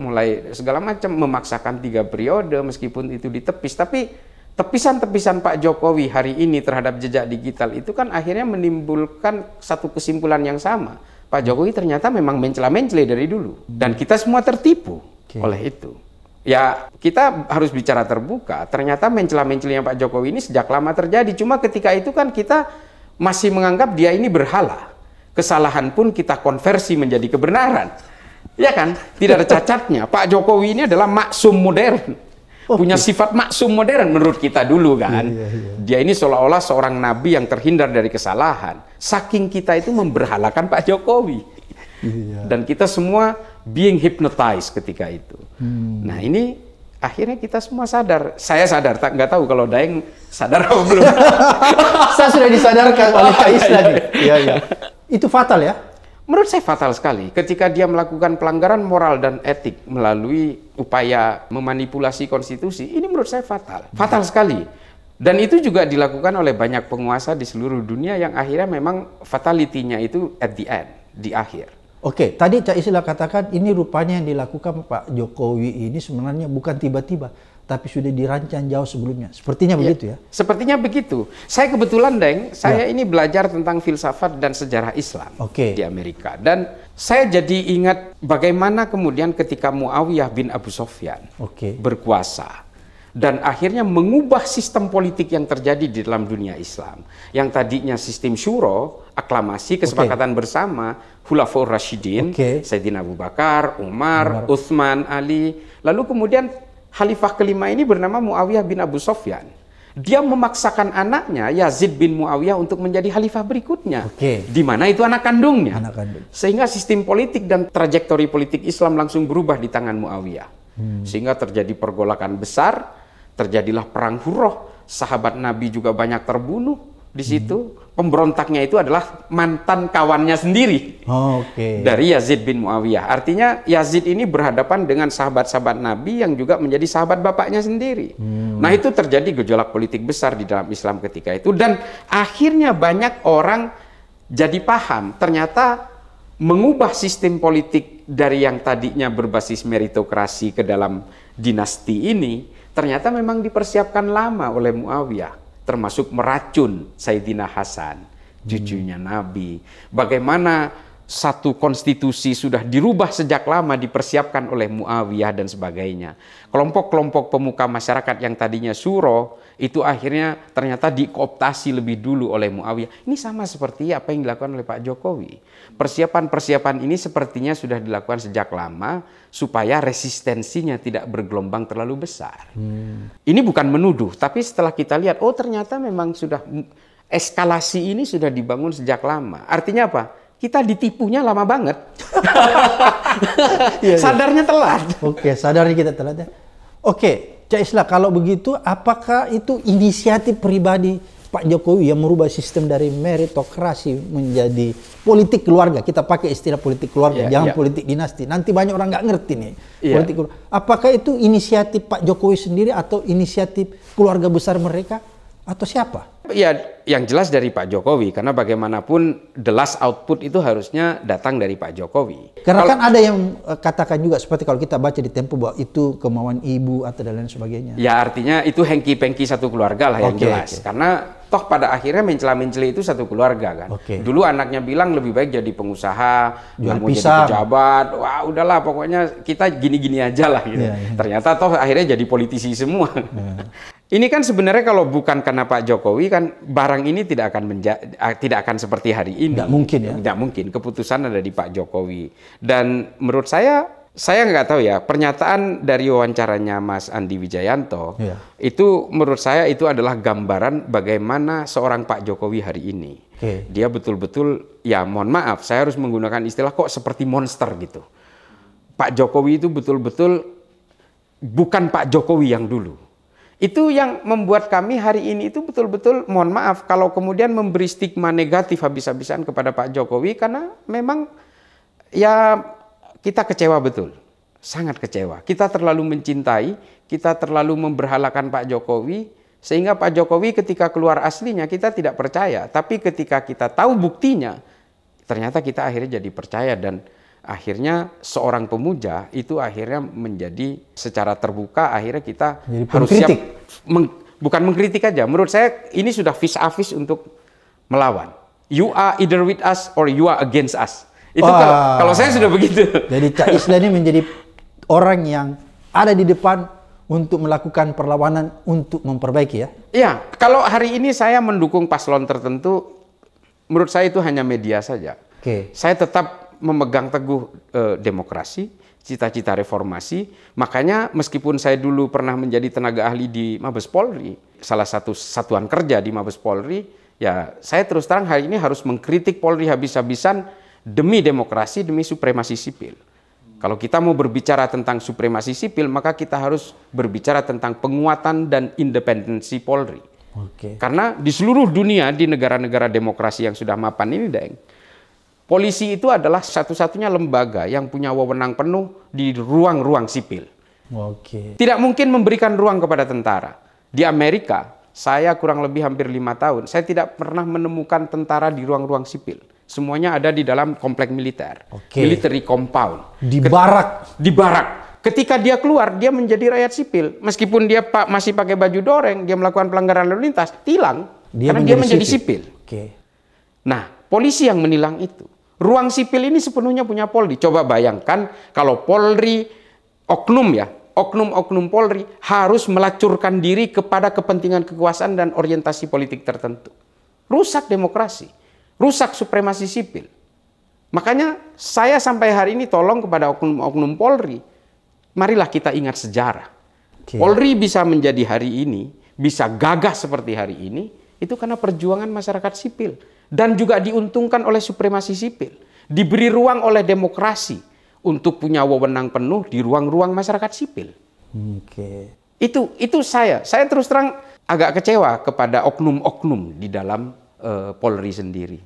A: mulai segala macam memaksakan tiga periode meskipun itu ditepis. Tapi tepisan-tepisan Pak Jokowi hari ini terhadap jejak digital itu kan akhirnya menimbulkan satu kesimpulan yang sama. Pak Jokowi ternyata memang mencela-mencela dari dulu. Dan kita semua tertipu okay. oleh itu. Ya kita harus bicara terbuka. Ternyata mencela-mencelanya Pak Jokowi ini sejak lama terjadi. Cuma ketika itu kan kita masih menganggap dia ini berhala. Kesalahan pun kita konversi menjadi kebenaran. Ya kan? Tidak ada cacatnya. Pak Jokowi ini adalah maksum modern. Punya sifat maksum modern menurut kita dulu kan. Iya, iya. Dia ini seolah-olah seorang nabi yang terhindar dari kesalahan. Saking kita itu memberhalakan Pak Jokowi. Iya. Dan kita semua being hypnotized ketika itu. Hmm. Nah ini akhirnya kita semua sadar. Saya sadar, tak nggak tahu kalau Daeng sadar atau belum.
B: Saya sudah disadarkan oleh Kak Isla nih. Iya, iya. Itu fatal ya?
A: Menurut saya fatal sekali ketika dia melakukan pelanggaran moral dan etik melalui upaya memanipulasi konstitusi. Ini menurut saya fatal. Fatal sekali. Dan itu juga dilakukan oleh banyak penguasa di seluruh dunia yang akhirnya memang fatality-nya itu at the end, di akhir.
B: Oke, tadi Cak Isla katakan ini rupanya yang dilakukan Pak Jokowi ini sebenarnya bukan tiba-tiba, tapi sudah dirancang jauh sebelumnya. Sepertinya ya, begitu ya?
A: Sepertinya begitu. Saya kebetulan, Deng, saya ya. ini belajar tentang filsafat dan sejarah Islam okay. di Amerika. Dan saya jadi ingat bagaimana kemudian ketika Muawiyah bin Abu Sofyan okay. berkuasa dan akhirnya mengubah sistem politik yang terjadi di dalam dunia Islam. Yang tadinya sistem syuro, aklamasi, kesepakatan okay. bersama, Hulafaur Rashidin, okay. Sayyidina Abu Bakar, Umar, Umar, Uthman, Ali. Lalu kemudian Khalifah kelima ini bernama Muawiyah bin Abu Sofyan. Dia memaksakan anaknya Yazid bin Muawiyah untuk menjadi khalifah berikutnya. Okay. Di mana itu anak kandungnya. Anak kandung. Sehingga sistem politik dan trajektori politik Islam langsung berubah di tangan Muawiyah. Hmm. Sehingga terjadi pergolakan besar terjadilah perang Hurrah, sahabat Nabi juga banyak terbunuh di situ. Hmm. Pemberontaknya itu adalah mantan kawannya sendiri oh, okay. dari Yazid bin Muawiyah. Artinya Yazid ini berhadapan dengan sahabat-sahabat Nabi yang juga menjadi sahabat bapaknya sendiri. Hmm. Nah itu terjadi gejolak politik besar di dalam Islam ketika itu dan akhirnya banyak orang jadi paham ternyata mengubah sistem politik dari yang tadinya berbasis meritokrasi ke dalam dinasti ini ternyata memang dipersiapkan lama oleh Muawiyah, termasuk meracun Sayyidina Hasan, cucunya hmm. Nabi. Bagaimana satu konstitusi sudah dirubah sejak lama dipersiapkan oleh Muawiyah dan sebagainya. Kelompok-kelompok pemuka masyarakat yang tadinya suro itu akhirnya ternyata dikooptasi lebih dulu oleh Muawiyah. Ini sama seperti apa yang dilakukan oleh Pak Jokowi. Persiapan-persiapan ini sepertinya sudah dilakukan sejak lama supaya resistensinya tidak bergelombang terlalu besar. Hmm. Ini bukan menuduh, tapi setelah kita lihat, oh ternyata memang sudah eskalasi ini sudah dibangun sejak lama. Artinya apa? Kita ditipunya lama banget. Iya, iya. Sadarnya telat.
B: Oke, sadarnya kita telat ya. Oke, Cak Isla, kalau begitu apakah itu inisiatif pribadi Pak Jokowi yang merubah sistem dari meritokrasi menjadi politik keluarga? Kita pakai istilah politik keluarga, yeah, jangan yeah. politik dinasti. Nanti banyak orang nggak ngerti nih. Yeah. Politik keluarga. Apakah itu inisiatif Pak Jokowi sendiri atau inisiatif keluarga besar mereka atau siapa?
A: Ya, yang jelas dari Pak Jokowi karena bagaimanapun the last output itu harusnya datang dari Pak Jokowi.
B: Karena kalau, kan ada yang eh, katakan juga seperti kalau kita baca di Tempo bahwa itu kemauan ibu atau dan lain sebagainya.
A: Ya artinya itu hengki-pengki satu keluarga lah yang okay, jelas. Okay. Karena toh pada akhirnya mencela-menceli itu satu keluarga kan. Okay. Dulu anaknya bilang lebih baik jadi pengusaha, jual mau jadi pejabat. Wah, udahlah pokoknya kita gini-gini aja lah gitu. Yeah, yeah. Ternyata toh akhirnya jadi politisi semua. Yeah. Ini kan sebenarnya kalau bukan karena Pak Jokowi kan barang ini tidak akan menja tidak akan seperti hari ini.
B: Tidak mungkin ya.
A: Tidak mungkin. Keputusan ada di Pak Jokowi. Dan menurut saya saya nggak tahu ya pernyataan dari wawancaranya Mas Andi Wijayanto ya. itu menurut saya itu adalah gambaran bagaimana seorang Pak Jokowi hari ini. Okay. Dia betul-betul ya mohon maaf saya harus menggunakan istilah kok seperti monster gitu. Pak Jokowi itu betul-betul bukan Pak Jokowi yang dulu itu yang membuat kami hari ini itu betul-betul mohon maaf kalau kemudian memberi stigma negatif habis-habisan kepada Pak Jokowi karena memang ya kita kecewa betul. Sangat kecewa. Kita terlalu mencintai, kita terlalu memberhalakan Pak Jokowi sehingga Pak Jokowi ketika keluar aslinya kita tidak percaya, tapi ketika kita tahu buktinya ternyata kita akhirnya jadi percaya dan akhirnya seorang pemuja itu akhirnya menjadi secara terbuka akhirnya kita Jadi harus siap meng, bukan mengkritik aja. Menurut saya ini sudah vis a vis untuk melawan. You are either with us or you are against us. Itu kalau, kalau saya sudah begitu.
B: Jadi Cak Isla ini menjadi orang yang ada di depan untuk melakukan perlawanan untuk memperbaiki ya.
A: Iya kalau hari ini saya mendukung paslon tertentu menurut saya itu hanya media saja. Okay. saya tetap memegang teguh eh, demokrasi, cita-cita reformasi. Makanya meskipun saya dulu pernah menjadi tenaga ahli di Mabes Polri, salah satu satuan kerja di Mabes Polri, ya saya terus terang hari ini harus mengkritik Polri habis-habisan demi demokrasi, demi supremasi sipil. Kalau kita mau berbicara tentang supremasi sipil, maka kita harus berbicara tentang penguatan dan independensi Polri. Oke. Karena di seluruh dunia, di negara-negara demokrasi yang sudah mapan ini, Deng, polisi itu adalah satu-satunya lembaga yang punya wewenang penuh di ruang-ruang sipil. Oke. Tidak mungkin memberikan ruang kepada tentara. Di Amerika, saya kurang lebih hampir lima tahun, saya tidak pernah menemukan tentara di ruang-ruang sipil Semuanya ada di dalam komplek militer. Okay. Military compound.
B: Di barak.
A: Di barak. Ketika dia keluar, dia menjadi rakyat sipil. Meskipun dia pak masih pakai baju doreng, dia melakukan pelanggaran lalu lintas, tilang. Dia karena menjadi dia menjadi sipil. sipil. Okay. Nah, polisi yang menilang itu. Ruang sipil ini sepenuhnya punya Polri. Coba bayangkan kalau Polri oknum ya, oknum-oknum Polri harus melacurkan diri kepada kepentingan kekuasaan dan orientasi politik tertentu. Rusak demokrasi rusak supremasi sipil. Makanya saya sampai hari ini tolong kepada oknum-oknum Polri, marilah kita ingat sejarah. Okay. Polri bisa menjadi hari ini, bisa gagah seperti hari ini, itu karena perjuangan masyarakat sipil. Dan juga diuntungkan oleh supremasi sipil. Diberi ruang oleh demokrasi untuk punya wewenang penuh di ruang-ruang masyarakat sipil. Oke. Okay. Itu itu saya. Saya terus terang agak kecewa kepada oknum-oknum di dalam uh, Polri sendiri.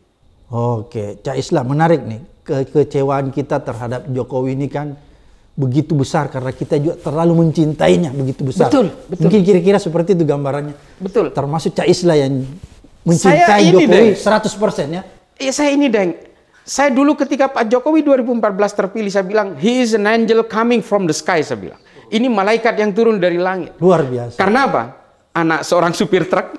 B: Oke, Cak Islam menarik nih. Kekecewaan kita terhadap Jokowi ini kan begitu besar karena kita juga terlalu mencintainya begitu besar.
A: Betul, betul.
B: Mungkin kira-kira seperti itu gambarannya.
A: Betul.
B: Termasuk Cak Islam yang mencintai Jokowi deng. 100% ya.
A: Iya, saya ini, Deng. Saya dulu ketika Pak Jokowi 2014 terpilih, saya bilang, he is an angel coming from the sky, saya bilang. Ini malaikat yang turun dari langit.
B: Luar biasa.
A: Karena apa? Anak seorang supir truk,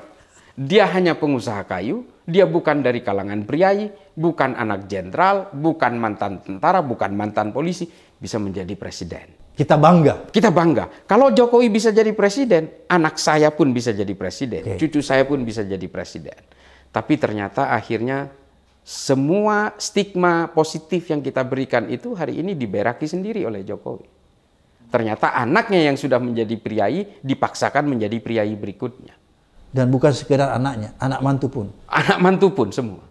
A: dia hanya pengusaha kayu, dia bukan dari kalangan priai, bukan anak jenderal, bukan mantan tentara, bukan mantan polisi, bisa menjadi presiden.
B: Kita bangga.
A: Kita bangga. Kalau Jokowi bisa jadi presiden, anak saya pun bisa jadi presiden, okay. cucu saya pun bisa jadi presiden. Tapi ternyata akhirnya semua stigma positif yang kita berikan itu hari ini diberaki sendiri oleh Jokowi. Ternyata anaknya yang sudah menjadi priai dipaksakan menjadi priai berikutnya.
B: Dan bukan sekedar anaknya, anak mantu pun.
A: Anak mantu pun semua.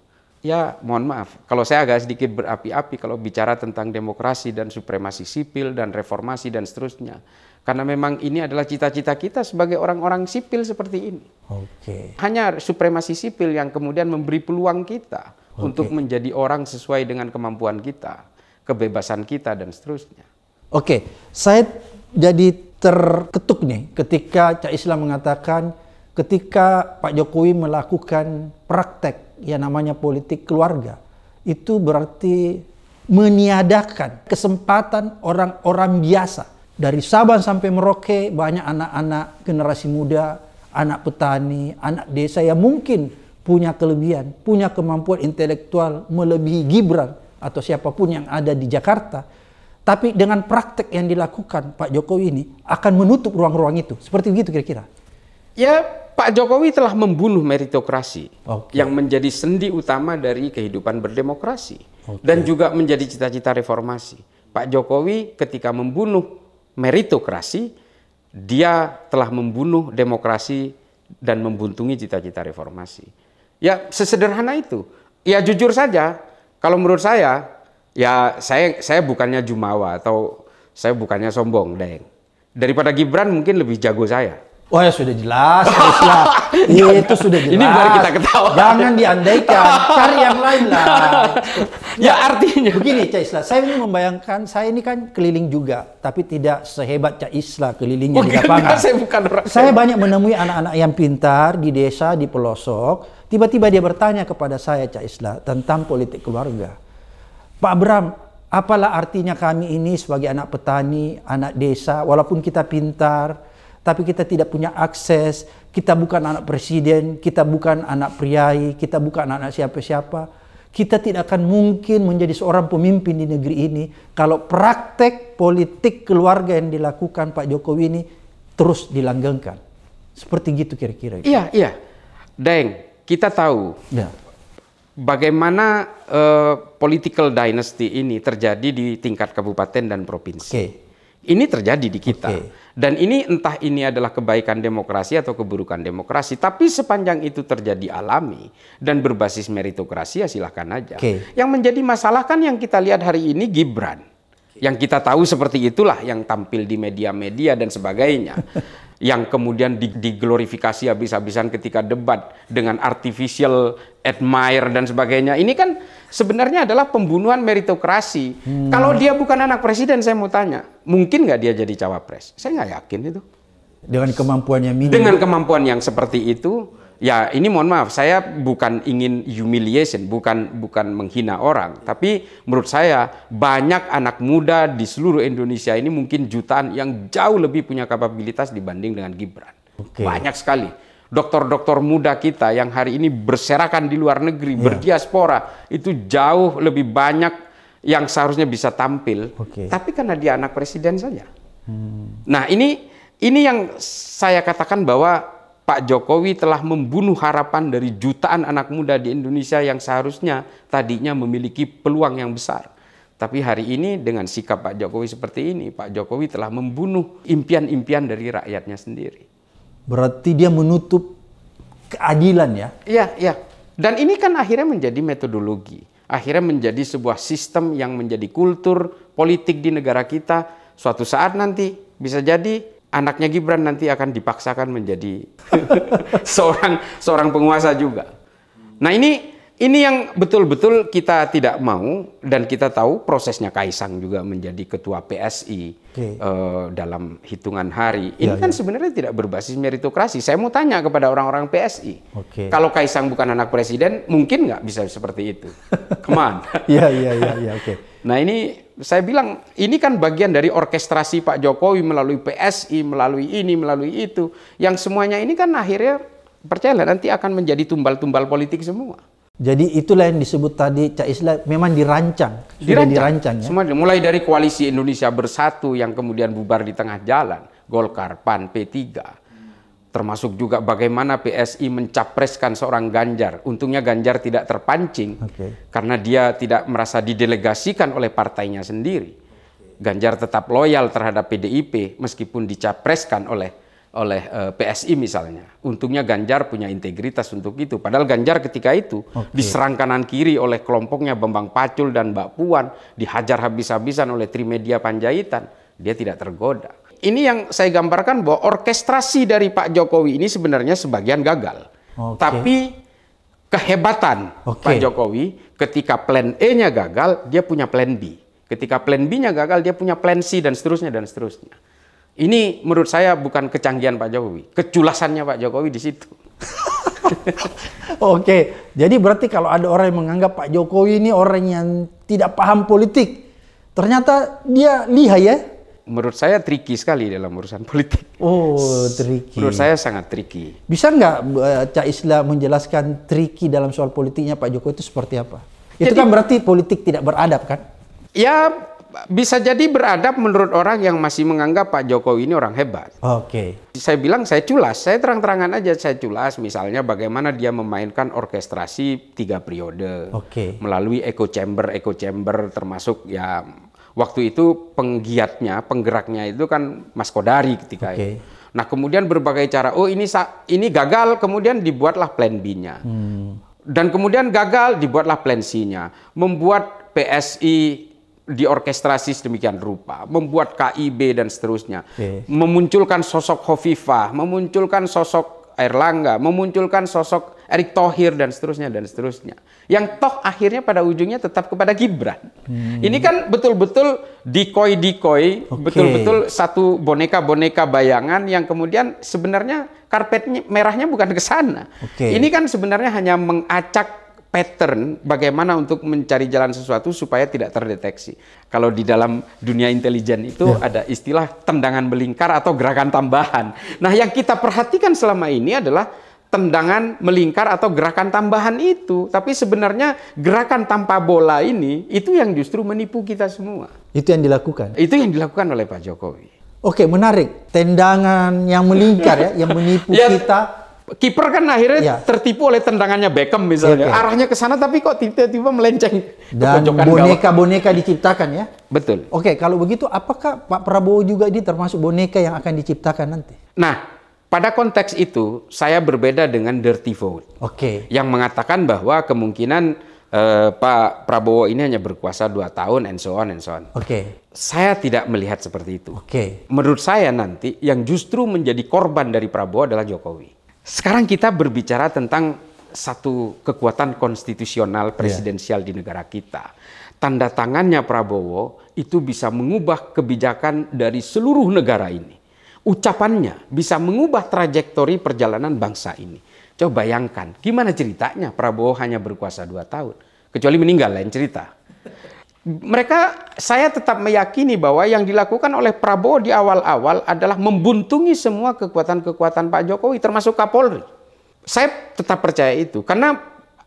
A: Ya mohon maaf, kalau saya agak sedikit berapi-api kalau bicara tentang demokrasi dan supremasi sipil dan reformasi dan seterusnya. Karena memang ini adalah cita-cita kita sebagai orang-orang sipil seperti ini. Oke. Hanya supremasi sipil yang kemudian memberi peluang kita Oke. untuk menjadi orang sesuai dengan kemampuan kita, kebebasan kita dan seterusnya.
B: Oke, saya jadi terketuk nih ketika Cak Islam mengatakan ketika Pak Jokowi melakukan praktek yang namanya politik keluarga, itu berarti meniadakan kesempatan orang-orang biasa. Dari Sabang sampai Merauke banyak anak-anak generasi muda, anak petani, anak desa yang mungkin punya kelebihan, punya kemampuan intelektual melebihi Gibran atau siapa pun yang ada di Jakarta. Tapi dengan praktek yang dilakukan Pak Jokowi ini akan menutup ruang-ruang itu. Seperti begitu kira-kira.
A: Ya, Pak Jokowi telah membunuh meritokrasi okay. yang menjadi sendi utama dari kehidupan berdemokrasi okay. dan juga menjadi cita-cita reformasi. Pak Jokowi ketika membunuh meritokrasi, dia telah membunuh demokrasi dan membuntungi cita-cita reformasi. Ya sesederhana itu. Ya jujur saja, kalau menurut saya, ya saya saya bukannya jumawa atau saya bukannya sombong, deng. Daripada Gibran mungkin lebih jago saya.
B: Oh ya sudah jelas, Islam. itu sudah jelas.
A: Ini baru kita ketawa.
B: Jangan diandaikan, cari yang lain lah.
A: ya artinya.
B: Begini Cak Isla, saya ini membayangkan, saya ini kan keliling juga, tapi tidak sehebat Cak Isla kelilingnya oh, di lapangan. Saya bukan orang. Saya banyak menemui anak-anak yang pintar di desa, di pelosok. Tiba-tiba dia bertanya kepada saya Cak Isla tentang politik keluarga. Pak Bram, apalah artinya kami ini sebagai anak petani, anak desa, walaupun kita pintar, tapi kita tidak punya akses, kita bukan anak presiden, kita bukan anak priai, kita bukan anak siapa-siapa. Kita tidak akan mungkin menjadi seorang pemimpin di negeri ini kalau praktek politik keluarga yang dilakukan Pak Jokowi ini terus dilanggengkan. Seperti gitu kira-kira.
A: Iya, iya. Deng, kita tahu ya. bagaimana uh, political dynasty ini terjadi di tingkat kabupaten dan provinsi. Okay. Ini terjadi di kita. Okay. Dan ini entah ini adalah kebaikan demokrasi atau keburukan demokrasi, tapi sepanjang itu terjadi alami dan berbasis meritokrasi ya silahkan aja. Okay. Yang menjadi masalah kan yang kita lihat hari ini Gibran. yang kita tahu seperti itulah yang tampil di media-media dan sebagainya. yang kemudian diglorifikasi habis-habisan ketika debat dengan artificial admire dan sebagainya. Ini kan sebenarnya adalah pembunuhan meritokrasi. Hmm. Kalau dia bukan anak presiden, saya mau tanya, mungkin nggak dia jadi cawapres? Saya nggak yakin itu.
B: Dengan kemampuannya
A: minim. Dengan kemampuan yang seperti itu, ya ini mohon maaf, saya bukan ingin humiliation, bukan bukan menghina orang, tapi menurut saya banyak anak muda di seluruh Indonesia ini mungkin jutaan yang jauh lebih punya kapabilitas dibanding dengan Gibran. Okay. Banyak sekali dokter-dokter muda kita yang hari ini berserakan di luar negeri, yeah. berdiaspora, itu jauh lebih banyak yang seharusnya bisa tampil. Okay. Tapi karena dia anak presiden saja. Hmm. Nah, ini ini yang saya katakan bahwa Pak Jokowi telah membunuh harapan dari jutaan anak muda di Indonesia yang seharusnya tadinya memiliki peluang yang besar. Tapi hari ini dengan sikap Pak Jokowi seperti ini, Pak Jokowi telah membunuh impian-impian dari rakyatnya sendiri.
B: Berarti dia menutup keadilan ya?
A: Iya, iya. Dan ini kan akhirnya menjadi metodologi. Akhirnya menjadi sebuah sistem yang menjadi kultur politik di negara kita. Suatu saat nanti bisa jadi anaknya Gibran nanti akan dipaksakan menjadi seorang seorang penguasa juga. Nah ini ini yang betul-betul kita tidak mau dan kita tahu prosesnya Kaisang juga menjadi ketua PSI okay. uh, eh, dalam hitungan hari. Ini ya, kan ya. sebenarnya tidak berbasis meritokrasi. Saya mau tanya kepada orang-orang PSI, okay. kalau Kaisang bukan anak presiden, mungkin nggak bisa seperti itu? Ke mana?
B: Iya iya iya ya, oke.
A: Nah ini saya bilang ini kan bagian dari orkestrasi Pak Jokowi melalui PSI, melalui ini, melalui itu, yang semuanya ini kan akhirnya percayalah nanti akan menjadi tumbal-tumbal politik semua.
B: Jadi itulah yang disebut tadi Cak Islam memang dirancang,
A: sudah dirancang. ya? Semua mulai dari koalisi Indonesia Bersatu yang kemudian bubar di tengah jalan, Golkar, PAN, P3. Termasuk juga bagaimana PSI mencapreskan seorang Ganjar. Untungnya Ganjar tidak terpancing okay. karena dia tidak merasa didelegasikan oleh partainya sendiri. Ganjar tetap loyal terhadap PDIP meskipun dicapreskan oleh oleh uh, eh, PSI misalnya. Untungnya Ganjar punya integritas untuk itu. Padahal Ganjar ketika itu okay. diserang kanan kiri oleh kelompoknya Bambang Pacul dan Mbak Puan, dihajar habis-habisan oleh Trimedia Panjaitan. Dia tidak tergoda. Ini yang saya gambarkan bahwa orkestrasi dari Pak Jokowi ini sebenarnya sebagian gagal. Okay. Tapi kehebatan okay. Pak Jokowi ketika plan E-nya gagal, dia punya plan B. Ketika plan B-nya gagal, dia punya plan C dan seterusnya dan seterusnya. Ini menurut saya bukan kecanggihan Pak Jokowi, keculasannya Pak Jokowi di situ.
B: Oke, jadi berarti kalau ada orang yang menganggap Pak Jokowi ini orang yang tidak paham politik, ternyata dia lihai ya?
A: Menurut saya tricky sekali dalam urusan politik.
B: Oh, tricky.
A: Menurut saya sangat tricky.
B: Bisa nggak uh, Cak Isla menjelaskan tricky dalam soal politiknya Pak Jokowi itu seperti apa? Itu jadi, kan berarti politik tidak beradab kan?
A: Ya bisa jadi beradab menurut orang yang masih menganggap Pak Jokowi ini orang hebat.
B: Oke. Okay.
A: Saya bilang saya culas, saya terang-terangan aja saya culas. Misalnya bagaimana dia memainkan orkestrasi tiga periode.
B: Oke. Okay.
A: Melalui echo chamber, echo chamber termasuk ya waktu itu penggiatnya, penggeraknya itu kan Mas Kodari ketika okay. itu. Nah kemudian berbagai cara, oh ini ini gagal, kemudian dibuatlah plan B-nya. Hmm. Dan kemudian gagal, dibuatlah plan C-nya. Membuat PSI diorkestrasi sedemikian rupa, membuat KIB dan seterusnya, okay. memunculkan sosok Hovifah, memunculkan sosok Erlangga, memunculkan sosok Erick Thohir dan seterusnya dan seterusnya. Yang toh akhirnya pada ujungnya tetap kepada Gibran. Hmm. Ini kan betul-betul dikoi-dikoi, okay. betul-betul satu boneka-boneka bayangan yang kemudian sebenarnya karpet merahnya bukan ke sana. Okay. Ini kan sebenarnya hanya mengacak pattern bagaimana untuk mencari jalan sesuatu supaya tidak terdeteksi. Kalau di dalam dunia intelijen itu ya. ada istilah tendangan melingkar atau gerakan tambahan. Nah, yang kita perhatikan selama ini adalah tendangan melingkar atau gerakan tambahan itu. Tapi sebenarnya gerakan tanpa bola ini itu yang justru menipu kita semua.
B: Itu yang dilakukan.
A: Itu yang dilakukan oleh Pak Jokowi.
B: Oke, menarik. Tendangan yang melingkar ya, yang menipu ya, kita
A: kiper kan akhirnya ya. tertipu oleh tendangannya Beckham misalnya. Ya, Arahnya ke sana tapi kok tiba-tiba melenceng
B: Dan boneka-boneka diciptakan ya.
A: Betul.
B: Oke, kalau begitu apakah Pak Prabowo juga ini termasuk boneka yang akan diciptakan nanti?
A: Nah, pada konteks itu saya berbeda dengan dirty vote.
B: Oke.
A: Yang mengatakan bahwa kemungkinan uh, Pak Prabowo ini hanya berkuasa dua tahun and so on and so on.
B: Oke.
A: Saya tidak melihat seperti itu.
B: Oke. Okay.
A: Menurut saya nanti yang justru menjadi korban dari Prabowo adalah Jokowi. Sekarang kita berbicara tentang satu kekuatan konstitusional iya. presidensial yeah. di negara kita. Tanda tangannya Prabowo itu bisa mengubah kebijakan dari seluruh negara ini. Ucapannya bisa mengubah trajektori perjalanan bangsa ini. Coba bayangkan, gimana ceritanya Prabowo hanya berkuasa dua tahun. Kecuali meninggal, lain cerita mereka saya tetap meyakini bahwa yang dilakukan oleh Prabowo di awal-awal adalah membuntungi semua kekuatan-kekuatan Pak Jokowi termasuk Kapolri. Saya tetap percaya itu karena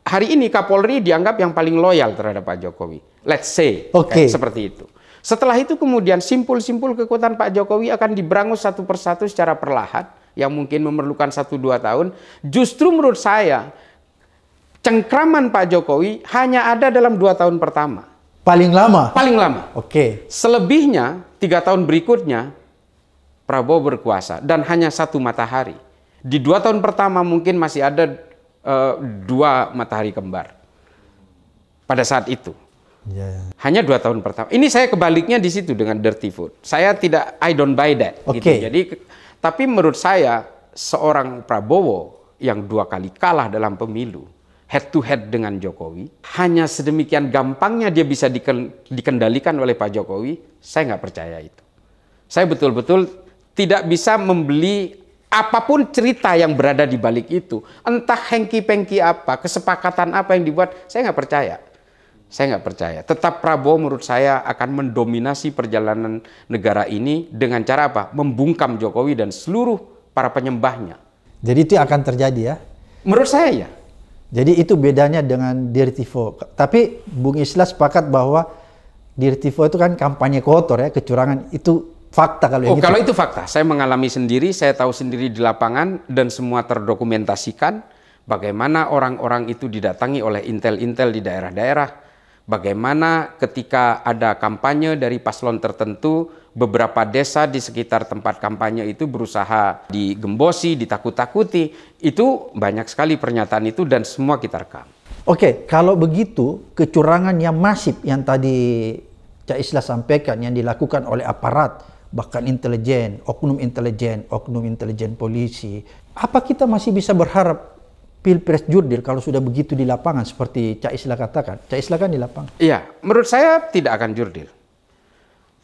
A: hari ini Kapolri dianggap yang paling loyal terhadap Pak Jokowi. Let's say
B: okay.
A: seperti itu. Setelah itu kemudian simpul-simpul kekuatan Pak Jokowi akan diberangus satu persatu secara perlahan yang mungkin memerlukan satu dua tahun. Justru menurut saya cengkraman Pak Jokowi hanya ada dalam dua tahun pertama
B: Paling lama?
A: Paling lama.
B: Oke. Okay.
A: Selebihnya, tiga tahun berikutnya, Prabowo berkuasa. Dan hanya satu matahari. Di dua tahun pertama mungkin masih ada uh, dua matahari kembar. Pada saat itu. Yeah. Hanya dua tahun pertama. Ini saya kebaliknya di situ dengan dirty food. Saya tidak, I don't buy that.
B: Oke. Okay.
A: Gitu. Jadi, tapi menurut saya, seorang Prabowo yang dua kali kalah dalam pemilu, head to head dengan Jokowi, hanya sedemikian gampangnya dia bisa dikendalikan oleh Pak Jokowi, saya nggak percaya itu. Saya betul-betul tidak bisa membeli apa pun cerita yang berada di balik itu. Entah hengki-pengki apa, kesepakatan apa yang dibuat, saya nggak percaya. Saya nggak percaya. Tetap Prabowo menurut saya akan mendominasi perjalanan negara ini dengan cara apa? Membungkam Jokowi dan seluruh para penyembahnya.
B: Jadi itu akan terjadi ya?
A: Menurut saya ya.
B: Jadi itu bedanya dengan Dirtivo. Tapi Bung Isla sepakat bahwa Dirtivo itu kan kampanye kotor ya, kecurangan itu fakta kalau
A: oh, itu. kalau itu fakta. Saya mengalami sendiri, saya tahu sendiri di lapangan dan semua terdokumentasikan bagaimana orang-orang itu didatangi oleh intel-intel di daerah-daerah. Bagaimana ketika ada kampanye dari paslon tertentu beberapa desa di sekitar tempat kampanye itu berusaha digembosi, ditakut-takuti. Itu banyak sekali pernyataan itu dan semua kita rekam.
B: Oke, kalau begitu kecurangan yang masif yang tadi Cak Islah sampaikan yang dilakukan oleh aparat, bahkan intelijen, oknum intelijen, oknum intelijen polisi, apa kita masih bisa berharap pilpres jurdil kalau sudah begitu di lapangan seperti Cak Islah katakan? Cak Islah kan di lapangan.
A: Iya, menurut saya tidak akan jurdil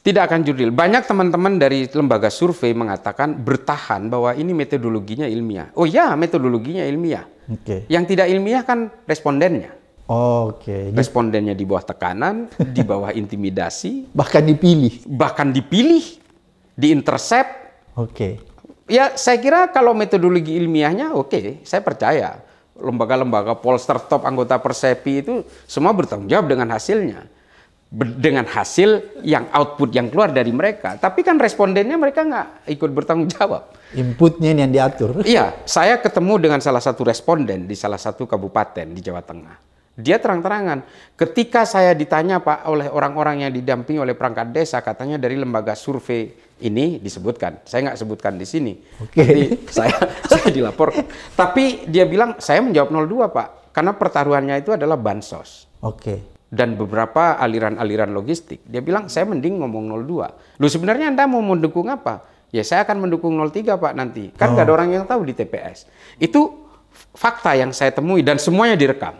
A: tidak akan jurdil. Banyak teman-teman dari lembaga survei mengatakan bertahan bahwa ini metodologinya ilmiah. Oh ya, metodologinya ilmiah.
B: Okay.
A: Yang tidak ilmiah kan respondennya.
B: Oke. Okay.
A: Respondennya di bawah tekanan, di bawah intimidasi,
B: bahkan dipilih.
A: Bahkan dipilih, diintercept.
B: Oke. Okay.
A: Ya, saya kira kalau metodologi ilmiahnya oke, okay, saya percaya. Lembaga-lembaga polster top anggota Persepi itu semua bertanggung jawab dengan hasilnya dengan hasil yang output yang keluar dari mereka. Tapi kan respondennya mereka nggak ikut bertanggung jawab.
B: Inputnya yang diatur.
A: Iya, saya ketemu dengan salah satu responden di salah satu kabupaten di Jawa Tengah. Dia terang-terangan, ketika saya ditanya Pak oleh orang-orang yang didampingi oleh perangkat desa, katanya dari lembaga survei ini disebutkan. Saya nggak sebutkan di sini.
B: Oke. Okay.
A: saya saya dilapor. Tapi dia bilang saya menjawab 02 Pak, karena pertaruhannya itu adalah bansos.
B: Oke. Okay
A: dan beberapa aliran-aliran logistik. Dia bilang, saya mending ngomong 02. Lu sebenarnya Anda mau mendukung apa? Ya saya akan mendukung 03 Pak nanti. Kan nggak oh. ada orang yang tahu di TPS. Itu fakta yang saya temui dan semuanya direkam.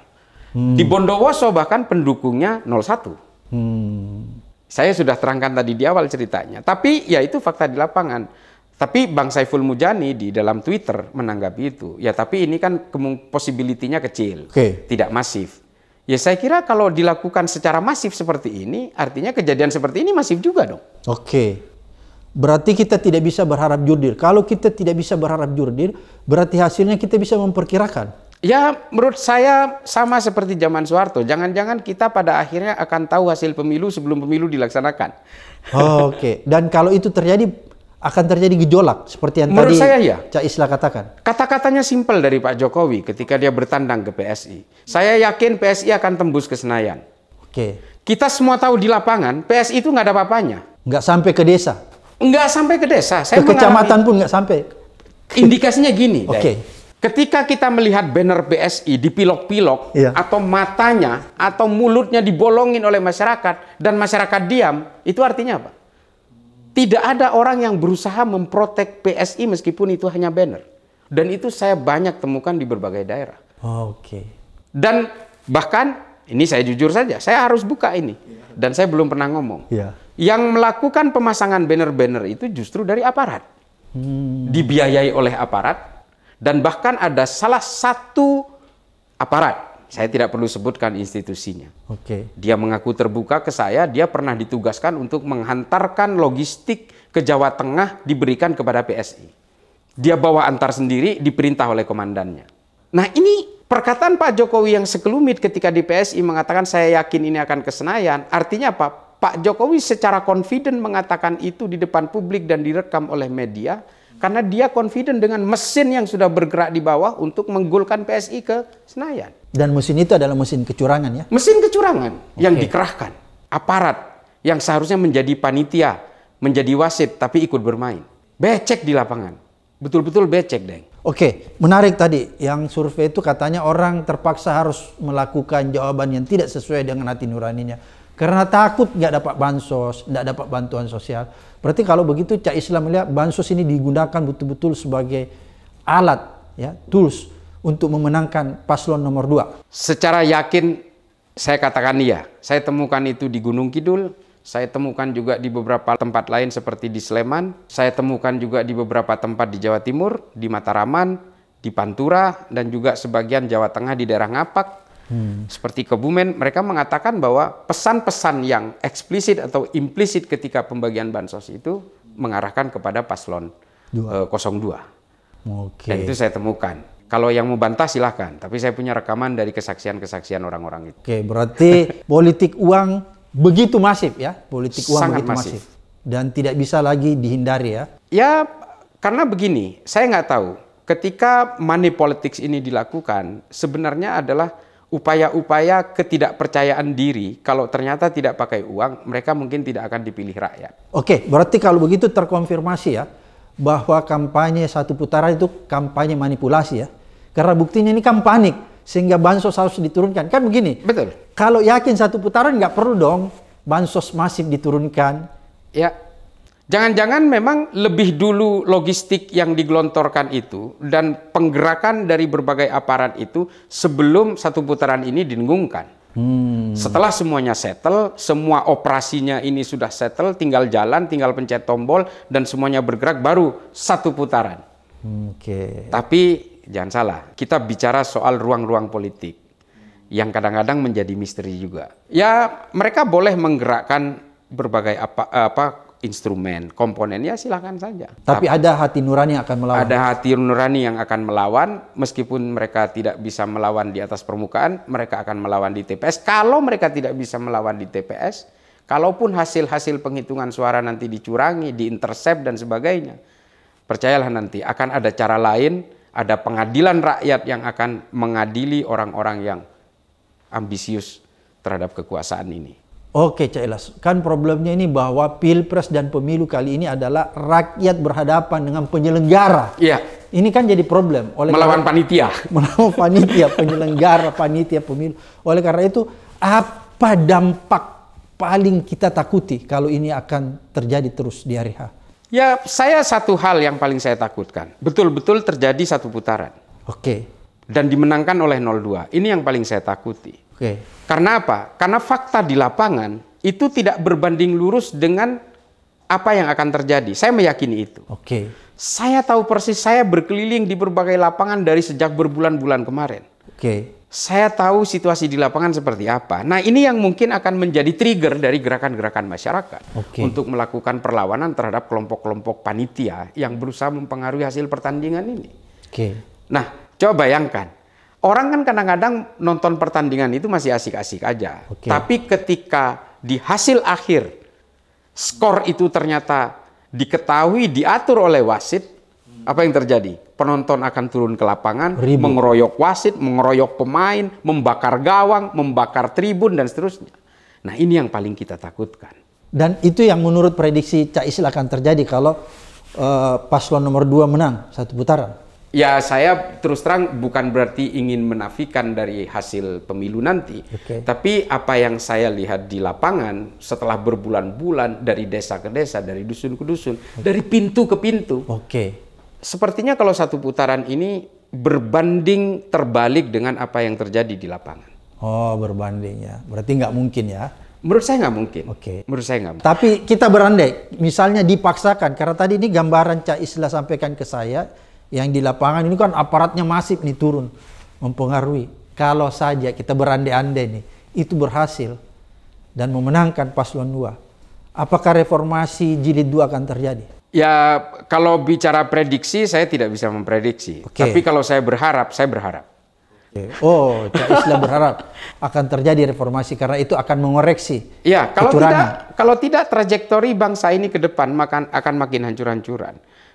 A: Hmm. Di Bondowoso bahkan pendukungnya 01. Hmm. Saya sudah terangkan tadi di awal ceritanya. Tapi ya itu fakta di lapangan. Tapi Bang Saiful Mujani di dalam Twitter menanggapi itu. Ya tapi ini kan possibility-nya kecil,
B: okay.
A: tidak masif. Ya saya kira kalau dilakukan secara masif seperti ini, artinya kejadian seperti ini masif juga dong.
B: Oke. Berarti kita tidak bisa berharap jurdil. Kalau kita tidak bisa berharap jurdil, berarti hasilnya kita bisa memperkirakan.
A: Ya, menurut saya sama seperti zaman Soeharto. Jangan-jangan kita pada akhirnya akan tahu hasil pemilu sebelum pemilu dilaksanakan.
B: Oh, Oke. Okay. Dan kalau itu terjadi, akan terjadi gejolak seperti yang
A: Menurut
B: tadi
A: saya ya.
B: Cak Isla katakan.
A: Kata-katanya simpel dari Pak Jokowi ketika dia bertandang ke PSI. Saya yakin PSI akan tembus ke Senayan.
B: Oke.
A: Kita semua tahu di lapangan PSI itu nggak ada apa-apanya.
B: Nggak sampai ke desa.
A: Nggak sampai ke desa.
B: Saya ke kecamatan pun nggak sampai.
A: Indikasinya gini.
B: Oke. Okay.
A: Ketika kita melihat banner PSI di pilok-pilok iya. atau matanya atau mulutnya dibolongin oleh masyarakat dan masyarakat diam, itu artinya apa? Tidak ada orang yang berusaha memprotek PSI meskipun itu hanya banner. Dan itu saya banyak temukan di berbagai daerah.
B: Oh, Oke. Okay.
A: Dan bahkan ini saya jujur saja, saya harus buka ini. Dan saya belum pernah ngomong.
B: Yeah.
A: Yang melakukan pemasangan banner-banner itu justru dari aparat. Hmm. Dibiayai oleh aparat dan bahkan ada salah satu aparat, saya tidak perlu sebutkan institusinya.
B: Oke. Okay.
A: Dia mengaku terbuka ke saya, dia pernah ditugaskan untuk menghantarkan logistik ke Jawa Tengah diberikan kepada PSI. Dia bawa antar sendiri, diperintah oleh komandannya. Nah ini perkataan Pak Jokowi yang sekelumit ketika di PSI mengatakan saya yakin ini akan ke Senayan, artinya apa? Pak Jokowi secara confident mengatakan itu di depan publik dan direkam oleh media, karena dia confident dengan mesin yang sudah bergerak di bawah untuk menggulkan PSI ke Senayan.
B: Dan mesin itu adalah mesin kecurangan ya?
A: Mesin kecurangan okay. yang dikerahkan. Aparat yang seharusnya menjadi panitia, menjadi wasit, tapi ikut bermain. Becek di lapangan. Betul-betul becek, Deng.
B: Oke, menarik tadi. Yang survei itu katanya orang terpaksa harus melakukan jawaban yang tidak sesuai dengan hati nuraninya. Karena takut nggak dapat bansos, nggak dapat bantuan sosial. Berarti kalau begitu Cak Islam melihat bansos ini digunakan betul-betul sebagai alat, ya, tools untuk memenangkan paslon nomor dua.
A: Secara yakin saya katakan iya. Saya temukan itu di Gunung Kidul, saya temukan juga di beberapa tempat lain seperti di Sleman, saya temukan juga di beberapa tempat di Jawa Timur, di Mataraman, di Pantura, dan juga sebagian Jawa Tengah di daerah Ngapak, Hmm. Seperti Kebumen, mereka mengatakan bahwa pesan-pesan yang eksplisit atau implisit ketika pembagian bansos itu mengarahkan kepada paslon Dua. uh, 02.
B: Okay.
A: Dan itu saya temukan. Kalau yang mau bantah silahkan, tapi saya punya rekaman dari kesaksian-kesaksian orang-orang itu.
B: Oke, berarti politik uang begitu masif ya, politik uang Sangat begitu masif. masif dan tidak bisa lagi dihindari ya.
A: Ya, karena begini, saya nggak tahu. Ketika money politics ini dilakukan, sebenarnya adalah upaya-upaya ketidakpercayaan diri kalau ternyata tidak pakai uang, mereka mungkin tidak akan dipilih rakyat.
B: Oke, berarti kalau begitu terkonfirmasi ya bahwa kampanye satu putaran itu kampanye manipulasi ya. Karena buktinya ini kan panik sehingga bansos harus diturunkan. Kan begini.
A: Betul.
B: Kalau yakin satu putaran nggak perlu dong bansos masif diturunkan.
A: Ya, Jangan-jangan memang lebih dulu logistik yang digelontorkan itu dan penggerakan dari berbagai aparat itu sebelum satu putaran ini didengungkan. Hmm. Setelah semuanya settle, semua operasinya ini sudah settle, tinggal jalan, tinggal pencet tombol dan semuanya bergerak baru satu putaran.
B: Oke. Okay.
A: Tapi jangan salah, kita bicara soal ruang-ruang politik yang kadang-kadang menjadi misteri juga. Ya, mereka boleh menggerakkan berbagai apa apa instrumen, komponennya silahkan saja.
B: Tapi, Tapi ada hati nurani yang akan melawan.
A: Ada hati nurani yang akan melawan, meskipun mereka tidak bisa melawan di atas permukaan, mereka akan melawan di TPS. Kalau mereka tidak bisa melawan di TPS, kalaupun hasil-hasil penghitungan suara nanti dicurangi, diintercept dan sebagainya, percayalah nanti akan ada cara lain, ada pengadilan rakyat yang akan mengadili orang-orang yang ambisius terhadap kekuasaan ini.
B: Oke, Cailas. Kan problemnya ini bahwa pilpres dan pemilu kali ini adalah rakyat berhadapan dengan penyelenggara.
A: Iya.
B: Ini kan jadi problem.
A: Oleh melawan karena, panitia.
B: Melawan panitia, penyelenggara, panitia pemilu. Oleh karena itu, apa dampak paling kita takuti kalau ini akan terjadi terus di hari H?
A: Ya, saya satu hal yang paling saya takutkan. Betul-betul terjadi satu putaran.
B: Oke.
A: Dan dimenangkan oleh 02. Ini yang paling saya takuti.
B: Oke.
A: Karena apa? Karena fakta di lapangan itu tidak berbanding lurus dengan apa yang akan terjadi. Saya meyakini itu.
B: Oke.
A: Saya tahu persis saya berkeliling di berbagai lapangan dari sejak berbulan-bulan kemarin.
B: Oke.
A: Saya tahu situasi di lapangan seperti apa. Nah, ini yang mungkin akan menjadi trigger dari gerakan-gerakan masyarakat
B: okay.
A: untuk melakukan perlawanan terhadap kelompok-kelompok panitia yang berusaha mempengaruhi hasil pertandingan ini.
B: Oke.
A: Nah, coba bayangkan Orang kan kadang-kadang nonton pertandingan itu masih asik-asik aja.
B: Okay.
A: Tapi ketika di hasil akhir skor itu ternyata diketahui diatur oleh wasit, apa yang terjadi? Penonton akan turun ke lapangan,
B: Ribu.
A: mengeroyok wasit, mengeroyok pemain, membakar gawang, membakar tribun dan seterusnya. Nah, ini yang paling kita takutkan.
B: Dan itu yang menurut prediksi Cak Isil akan terjadi kalau uh, paslon nomor 2 menang satu putaran.
A: Ya saya terus terang bukan berarti ingin menafikan dari hasil pemilu nanti, okay. tapi apa yang saya lihat di lapangan setelah berbulan-bulan dari desa ke desa, dari dusun ke dusun, okay. dari pintu ke pintu. Oke. Okay. Sepertinya kalau satu putaran ini berbanding terbalik dengan apa yang terjadi di lapangan.
B: Oh berbanding ya, berarti nggak mungkin ya?
A: Menurut saya nggak mungkin.
B: Oke. Okay.
A: Menurut saya nggak.
B: Tapi kita berandai, misalnya dipaksakan, karena tadi ini gambaran Cak Isla sampaikan ke saya yang di lapangan ini kan aparatnya masif nih turun mempengaruhi. Kalau saja kita berandai-andai nih, itu berhasil dan memenangkan paslon 2. Apakah reformasi jilid 2 akan terjadi?
A: Ya, kalau bicara prediksi saya tidak bisa memprediksi. Okay. Tapi kalau saya berharap, saya berharap.
B: Oh, Cak Islam berharap akan terjadi reformasi karena itu akan mengoreksi.
A: Ya, kalau kecurangan. tidak, kalau tidak trajektori bangsa ini ke depan makan akan makin hancur-hancuran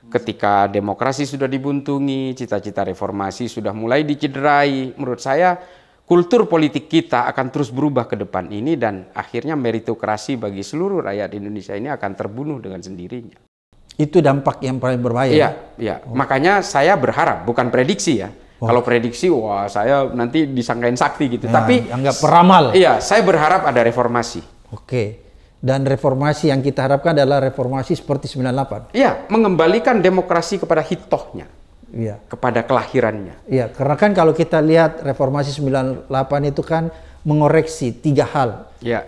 A: ketika demokrasi sudah dibuntungi, cita-cita reformasi sudah mulai dicederai, menurut saya kultur politik kita akan terus berubah ke depan ini dan akhirnya meritokrasi bagi seluruh rakyat Indonesia ini akan terbunuh dengan sendirinya.
B: Itu dampak yang paling berbahaya.
A: Iya, iya. Oh. Makanya saya berharap, bukan prediksi ya. Oh. Kalau prediksi, wah saya nanti disangkain sakti gitu.
B: Ya, Tapi anggap peramal.
A: Iya, saya berharap ada reformasi.
B: Oke. Dan reformasi yang kita harapkan adalah reformasi seperti 98.
A: Iya, mengembalikan demokrasi kepada hitohnya. Iya. Kepada kelahirannya.
B: Iya, karena kan kalau kita lihat reformasi 98 itu kan mengoreksi tiga hal. Iya.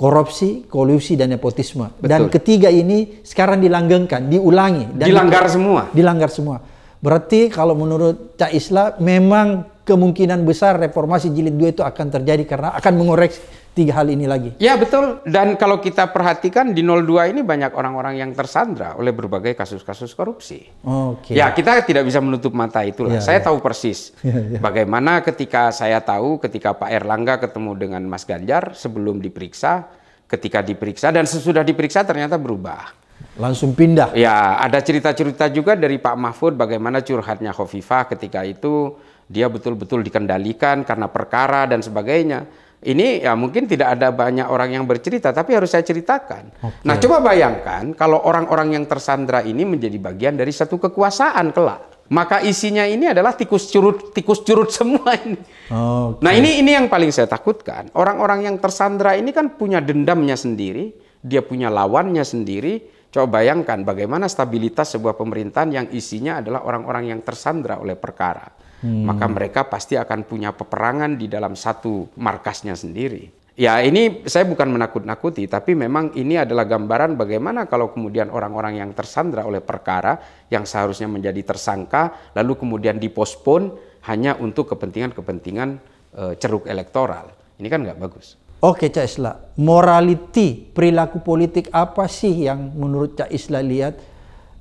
B: Korupsi, kolusi, dan nepotisme. Betul. Dan ketiga ini sekarang dilanggengkan, diulangi.
A: Dan dilanggar itu, semua.
B: Dilanggar semua. Berarti kalau menurut Cak Isla memang kemungkinan besar reformasi jilid 2 itu akan terjadi karena akan mengoreksi tiga hal ini lagi.
A: Ya betul. Dan kalau kita perhatikan di 02 ini banyak orang-orang yang tersandra oleh berbagai kasus-kasus korupsi. Oke. Okay. Ya kita tidak bisa menutup mata itulah. Ya, saya ya. tahu persis ya, ya. bagaimana ketika saya tahu ketika Pak Erlangga ketemu dengan Mas Ganjar sebelum diperiksa, ketika diperiksa dan sesudah diperiksa ternyata berubah.
B: Langsung pindah.
A: Ya, ada cerita-cerita juga dari Pak Mahfud bagaimana curhatnya Khofifah ketika itu dia betul-betul dikendalikan karena perkara dan sebagainya ini ya mungkin tidak ada banyak orang yang bercerita, tapi harus saya ceritakan. Okay. Nah, coba bayangkan kalau orang-orang yang tersandra ini menjadi bagian dari satu kekuasaan kelak. Maka isinya ini adalah tikus curut, tikus curut semua ini. Okay. Nah, ini ini yang paling saya takutkan. Orang-orang yang tersandra ini kan punya dendamnya sendiri, dia punya lawannya sendiri. Coba bayangkan bagaimana stabilitas sebuah pemerintahan yang isinya adalah orang-orang yang tersandra oleh perkara hmm. maka mereka pasti akan punya peperangan di dalam satu markasnya sendiri. Ya ini saya bukan menakut-nakuti, tapi memang ini adalah gambaran bagaimana kalau kemudian orang-orang yang tersandra oleh perkara yang seharusnya menjadi tersangka, lalu kemudian dipospon hanya untuk kepentingan-kepentingan e, ceruk elektoral. Ini kan nggak bagus.
B: Oke Cak Isla, morality perilaku politik apa sih yang menurut Cak Isla lihat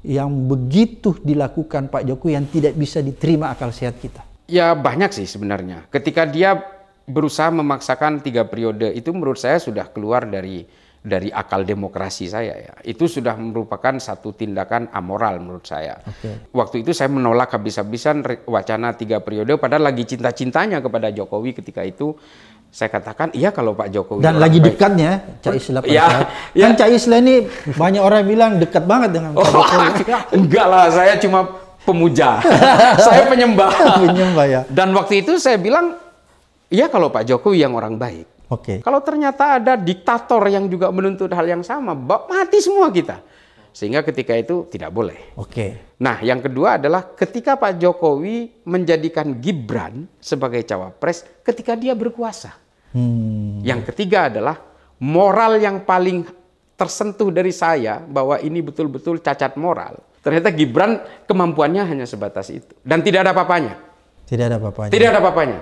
B: yang begitu dilakukan Pak Jokowi yang tidak bisa diterima akal sehat kita?
A: Ya banyak sih sebenarnya. Ketika dia berusaha memaksakan tiga periode itu menurut saya sudah keluar dari dari akal demokrasi saya ya. Itu sudah merupakan satu tindakan amoral menurut saya. Okay. Waktu itu saya menolak habis-habisan wacana tiga periode padahal lagi cinta-cintanya kepada Jokowi ketika itu saya katakan iya kalau Pak Jokowi
B: dan lagi baik. dekatnya Cak Isla ya, ya. kan Cak Isla ini banyak orang bilang dekat banget dengan Pak oh, Jokowi.
A: enggak lah saya cuma pemuja. Saya penyembah.
B: Penyembah ya.
A: Dan waktu itu saya bilang iya kalau Pak Jokowi yang orang baik. Oke. Okay. kalau ternyata ada diktator yang juga menuntut hal yang sama mati semua kita sehingga ketika itu tidak boleh.
B: Oke. Okay.
A: Nah, yang kedua adalah ketika Pak Jokowi menjadikan Gibran sebagai cawapres ketika dia berkuasa. Hmm. Yang ketiga adalah moral yang paling tersentuh dari saya bahwa ini betul-betul cacat moral. Ternyata Gibran kemampuannya hanya sebatas itu dan tidak ada apa-apanya.
B: Tidak ada apa-apanya.
A: Tidak ada apa-apanya.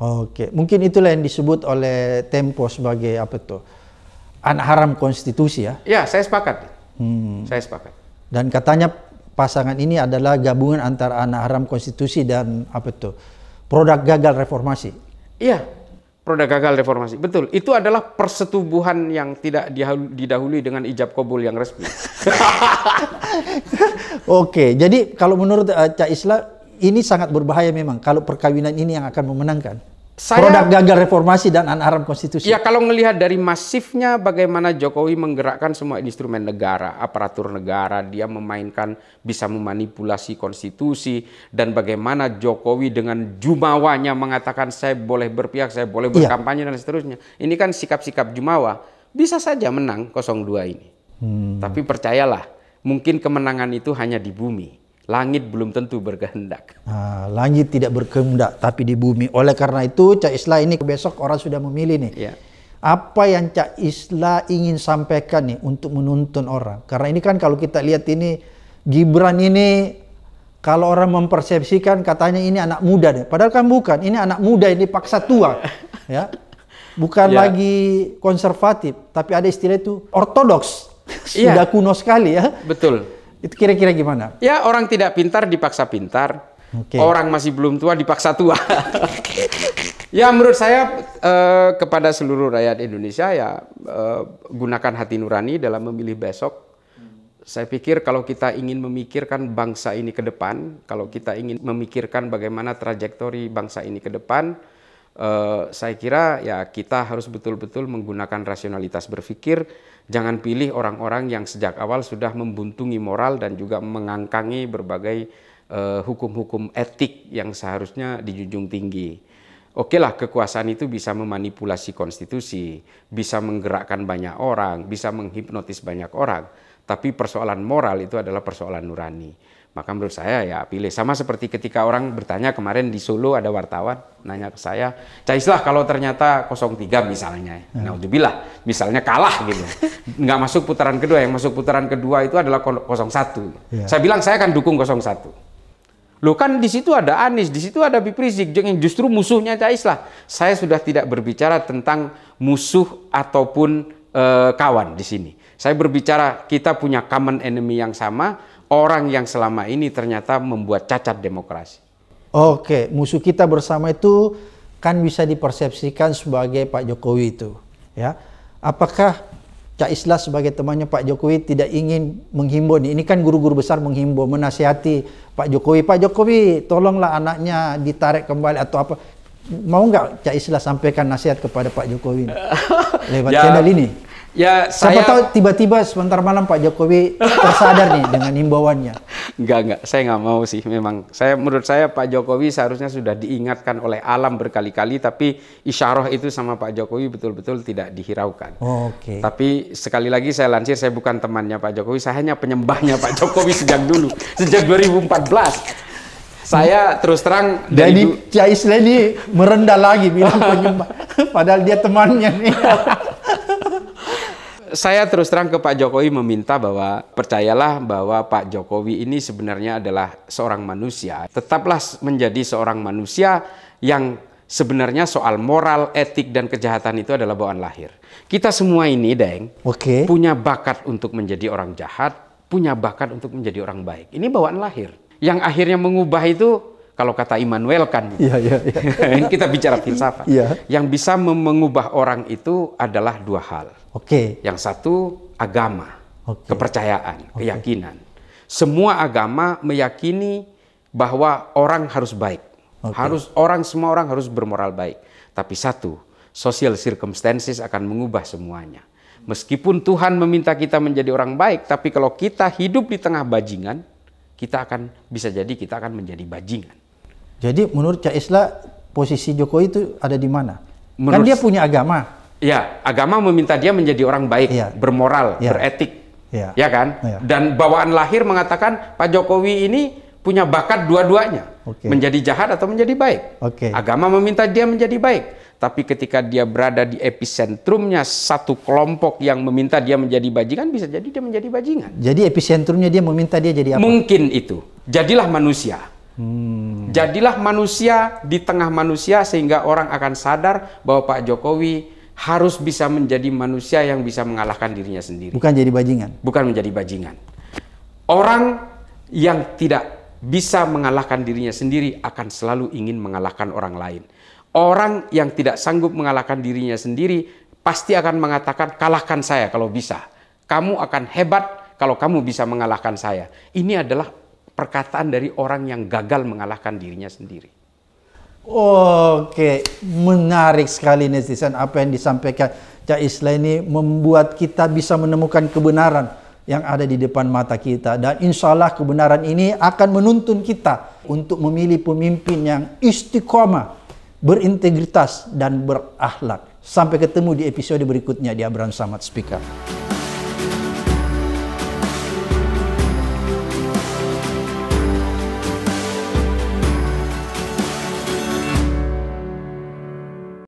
B: Oke, mungkin itulah yang disebut oleh Tempo sebagai apa tuh? Anak haram konstitusi ya?
A: Ya, saya sepakat. Hmm. Saya sepakat.
B: Dan katanya pasangan ini adalah gabungan antara anak haram konstitusi dan apa tuh? Produk gagal reformasi.
A: Iya, produk gagal reformasi. Betul. Itu adalah persetubuhan yang tidak didahului dengan ijab kabul yang resmi.
B: Oke, jadi kalau menurut uh, Cak Isla ini sangat berbahaya memang kalau perkawinan ini yang akan memenangkan. Saya, produk gagal reformasi dan anak konstitusi.
A: Ya kalau melihat dari masifnya bagaimana Jokowi menggerakkan semua instrumen negara, aparatur negara, dia memainkan bisa memanipulasi konstitusi dan bagaimana Jokowi dengan jumawanya mengatakan saya boleh berpihak, saya boleh iya. berkampanye iya. dan seterusnya. Ini kan sikap-sikap jumawa bisa saja menang 02 ini. Hmm. Tapi percayalah, mungkin kemenangan itu hanya di bumi Langit belum tentu berkehendak.
B: Nah, langit tidak berkehendak, tapi di bumi. Oleh karena itu, Cak Isla ini besok orang sudah memilih nih. Ya. Apa yang Cak Isla ingin sampaikan nih untuk menuntun orang? Karena ini kan kalau kita lihat ini, Gibran ini kalau orang mempersepsikan katanya ini anak muda deh. Padahal kan bukan, ini anak muda ini paksa tua. ya. Bukan ya. lagi konservatif, tapi ada istilah itu ortodoks. Iya. Sudah ya. kuno sekali ya.
A: Betul.
B: Itu kira-kira gimana?
A: Ya orang tidak pintar dipaksa pintar. Okay. Orang masih belum tua dipaksa tua. ya menurut saya eh, kepada seluruh rakyat Indonesia ya eh, gunakan hati nurani dalam memilih besok. Saya pikir kalau kita ingin memikirkan bangsa ini ke depan, kalau kita ingin memikirkan bagaimana trajektori bangsa ini ke depan, eh, saya kira ya kita harus betul-betul menggunakan rasionalitas berpikir Jangan pilih orang-orang yang sejak awal sudah membuntungi moral dan juga mengangkangi berbagai eh, hukum-hukum uh, etik yang seharusnya dijunjung tinggi. Oke lah kekuasaan itu bisa memanipulasi konstitusi, bisa menggerakkan banyak orang, bisa menghipnotis banyak orang. Tapi persoalan moral itu adalah persoalan nurani. Maka menurut saya ya pilih sama seperti ketika orang bertanya kemarin di Solo ada wartawan nanya ke saya, Caislah kalau ternyata 03 misalnya, hmm. nah bilah misalnya kalah gitu, nggak masuk putaran kedua, yang masuk putaran kedua itu adalah 01. Yeah. Saya bilang saya akan dukung 01. Loh kan di situ ada Anies, di situ ada Bip Rizik, yang justru musuhnya Caislah. Saya sudah tidak berbicara tentang musuh ataupun uh, kawan di sini. Saya berbicara kita punya common enemy yang sama, orang yang selama ini ternyata membuat cacat demokrasi.
B: Oke, musuh kita bersama itu kan bisa dipersepsikan sebagai Pak Jokowi itu, ya. Apakah Cak Islah sebagai temannya Pak Jokowi tidak ingin menghimbau nih? Ini kan guru-guru besar menghimbau, menasihati Pak Jokowi. Pak Jokowi, tolonglah anaknya ditarik kembali atau apa? Mau nggak Cak Islah sampaikan nasihat kepada Pak Jokowi lewat ya, channel ini? Ya, saya Siapa tahu tiba-tiba sebentar malam Pak Jokowi tersadar nih dengan himbauannya.
A: Enggak, enggak. Saya nggak mau sih. Memang saya menurut saya Pak Jokowi seharusnya sudah diingatkan oleh alam berkali-kali tapi isyarah itu sama Pak Jokowi betul-betul tidak dihiraukan.
B: Oh, Oke. Okay.
A: Tapi sekali lagi saya lansir saya bukan temannya Pak Jokowi, saya hanya penyembahnya Pak Jokowi sejak dulu, sejak 2014 saya terus terang
B: dari jadi ini merendah lagi bilang penyembah padahal dia temannya nih
A: saya terus terang ke Pak Jokowi meminta bahwa percayalah bahwa Pak Jokowi ini sebenarnya adalah seorang manusia. Tetaplah menjadi seorang manusia yang sebenarnya soal moral, etik dan kejahatan itu adalah bawaan lahir. Kita semua ini, Deng, okay. punya bakat untuk menjadi orang jahat, punya bakat untuk menjadi orang baik. Ini bawaan lahir. Yang akhirnya mengubah itu kalau kata Immanuel kan,
B: iya, iya, iya.
A: kita bicara filsafat. Iya. Yang bisa mengubah orang itu adalah dua hal.
B: Oke. Okay.
A: Yang satu agama, okay. kepercayaan, okay. keyakinan. Semua agama meyakini bahwa orang harus baik. Okay. Harus orang semua orang harus bermoral baik. Tapi satu, social circumstances akan mengubah semuanya. Meskipun Tuhan meminta kita menjadi orang baik, tapi kalau kita hidup di tengah bajingan, kita akan bisa jadi kita akan menjadi bajingan.
B: Jadi menurut Cak Isla posisi Jokowi itu ada di mana? Kan menurut, kan dia punya agama.
A: Ya, agama meminta dia menjadi orang baik, ya. bermoral, ya. beretik. Ya. ya kan? Ya. Dan bawaan lahir mengatakan Pak Jokowi ini punya bakat dua-duanya. Okay. Menjadi jahat atau menjadi baik.
B: Okay.
A: Agama meminta dia menjadi baik. Tapi ketika dia berada di epicentrumnya satu kelompok yang meminta dia menjadi bajingan, bisa jadi dia menjadi bajingan.
B: Jadi epicentrumnya dia meminta dia jadi apa?
A: Mungkin itu. Jadilah manusia. Hmm. Jadilah manusia di tengah manusia sehingga orang akan sadar bahwa Pak Jokowi harus bisa menjadi manusia yang bisa mengalahkan dirinya sendiri.
B: Bukan jadi bajingan.
A: Bukan menjadi bajingan. Orang yang tidak bisa mengalahkan dirinya sendiri akan selalu ingin mengalahkan orang lain. Orang yang tidak sanggup mengalahkan dirinya sendiri pasti akan mengatakan kalahkan saya kalau bisa. Kamu akan hebat kalau kamu bisa mengalahkan saya. Ini adalah perkataan dari orang yang gagal mengalahkan dirinya sendiri.
B: Oke, menarik sekali netizen apa yang disampaikan Cak Isla ini membuat kita bisa menemukan kebenaran yang ada di depan mata kita dan insya Allah kebenaran ini akan menuntun kita untuk memilih pemimpin yang istiqomah, berintegritas dan berakhlak. Sampai ketemu di episode berikutnya di Abraham Samad Speaker.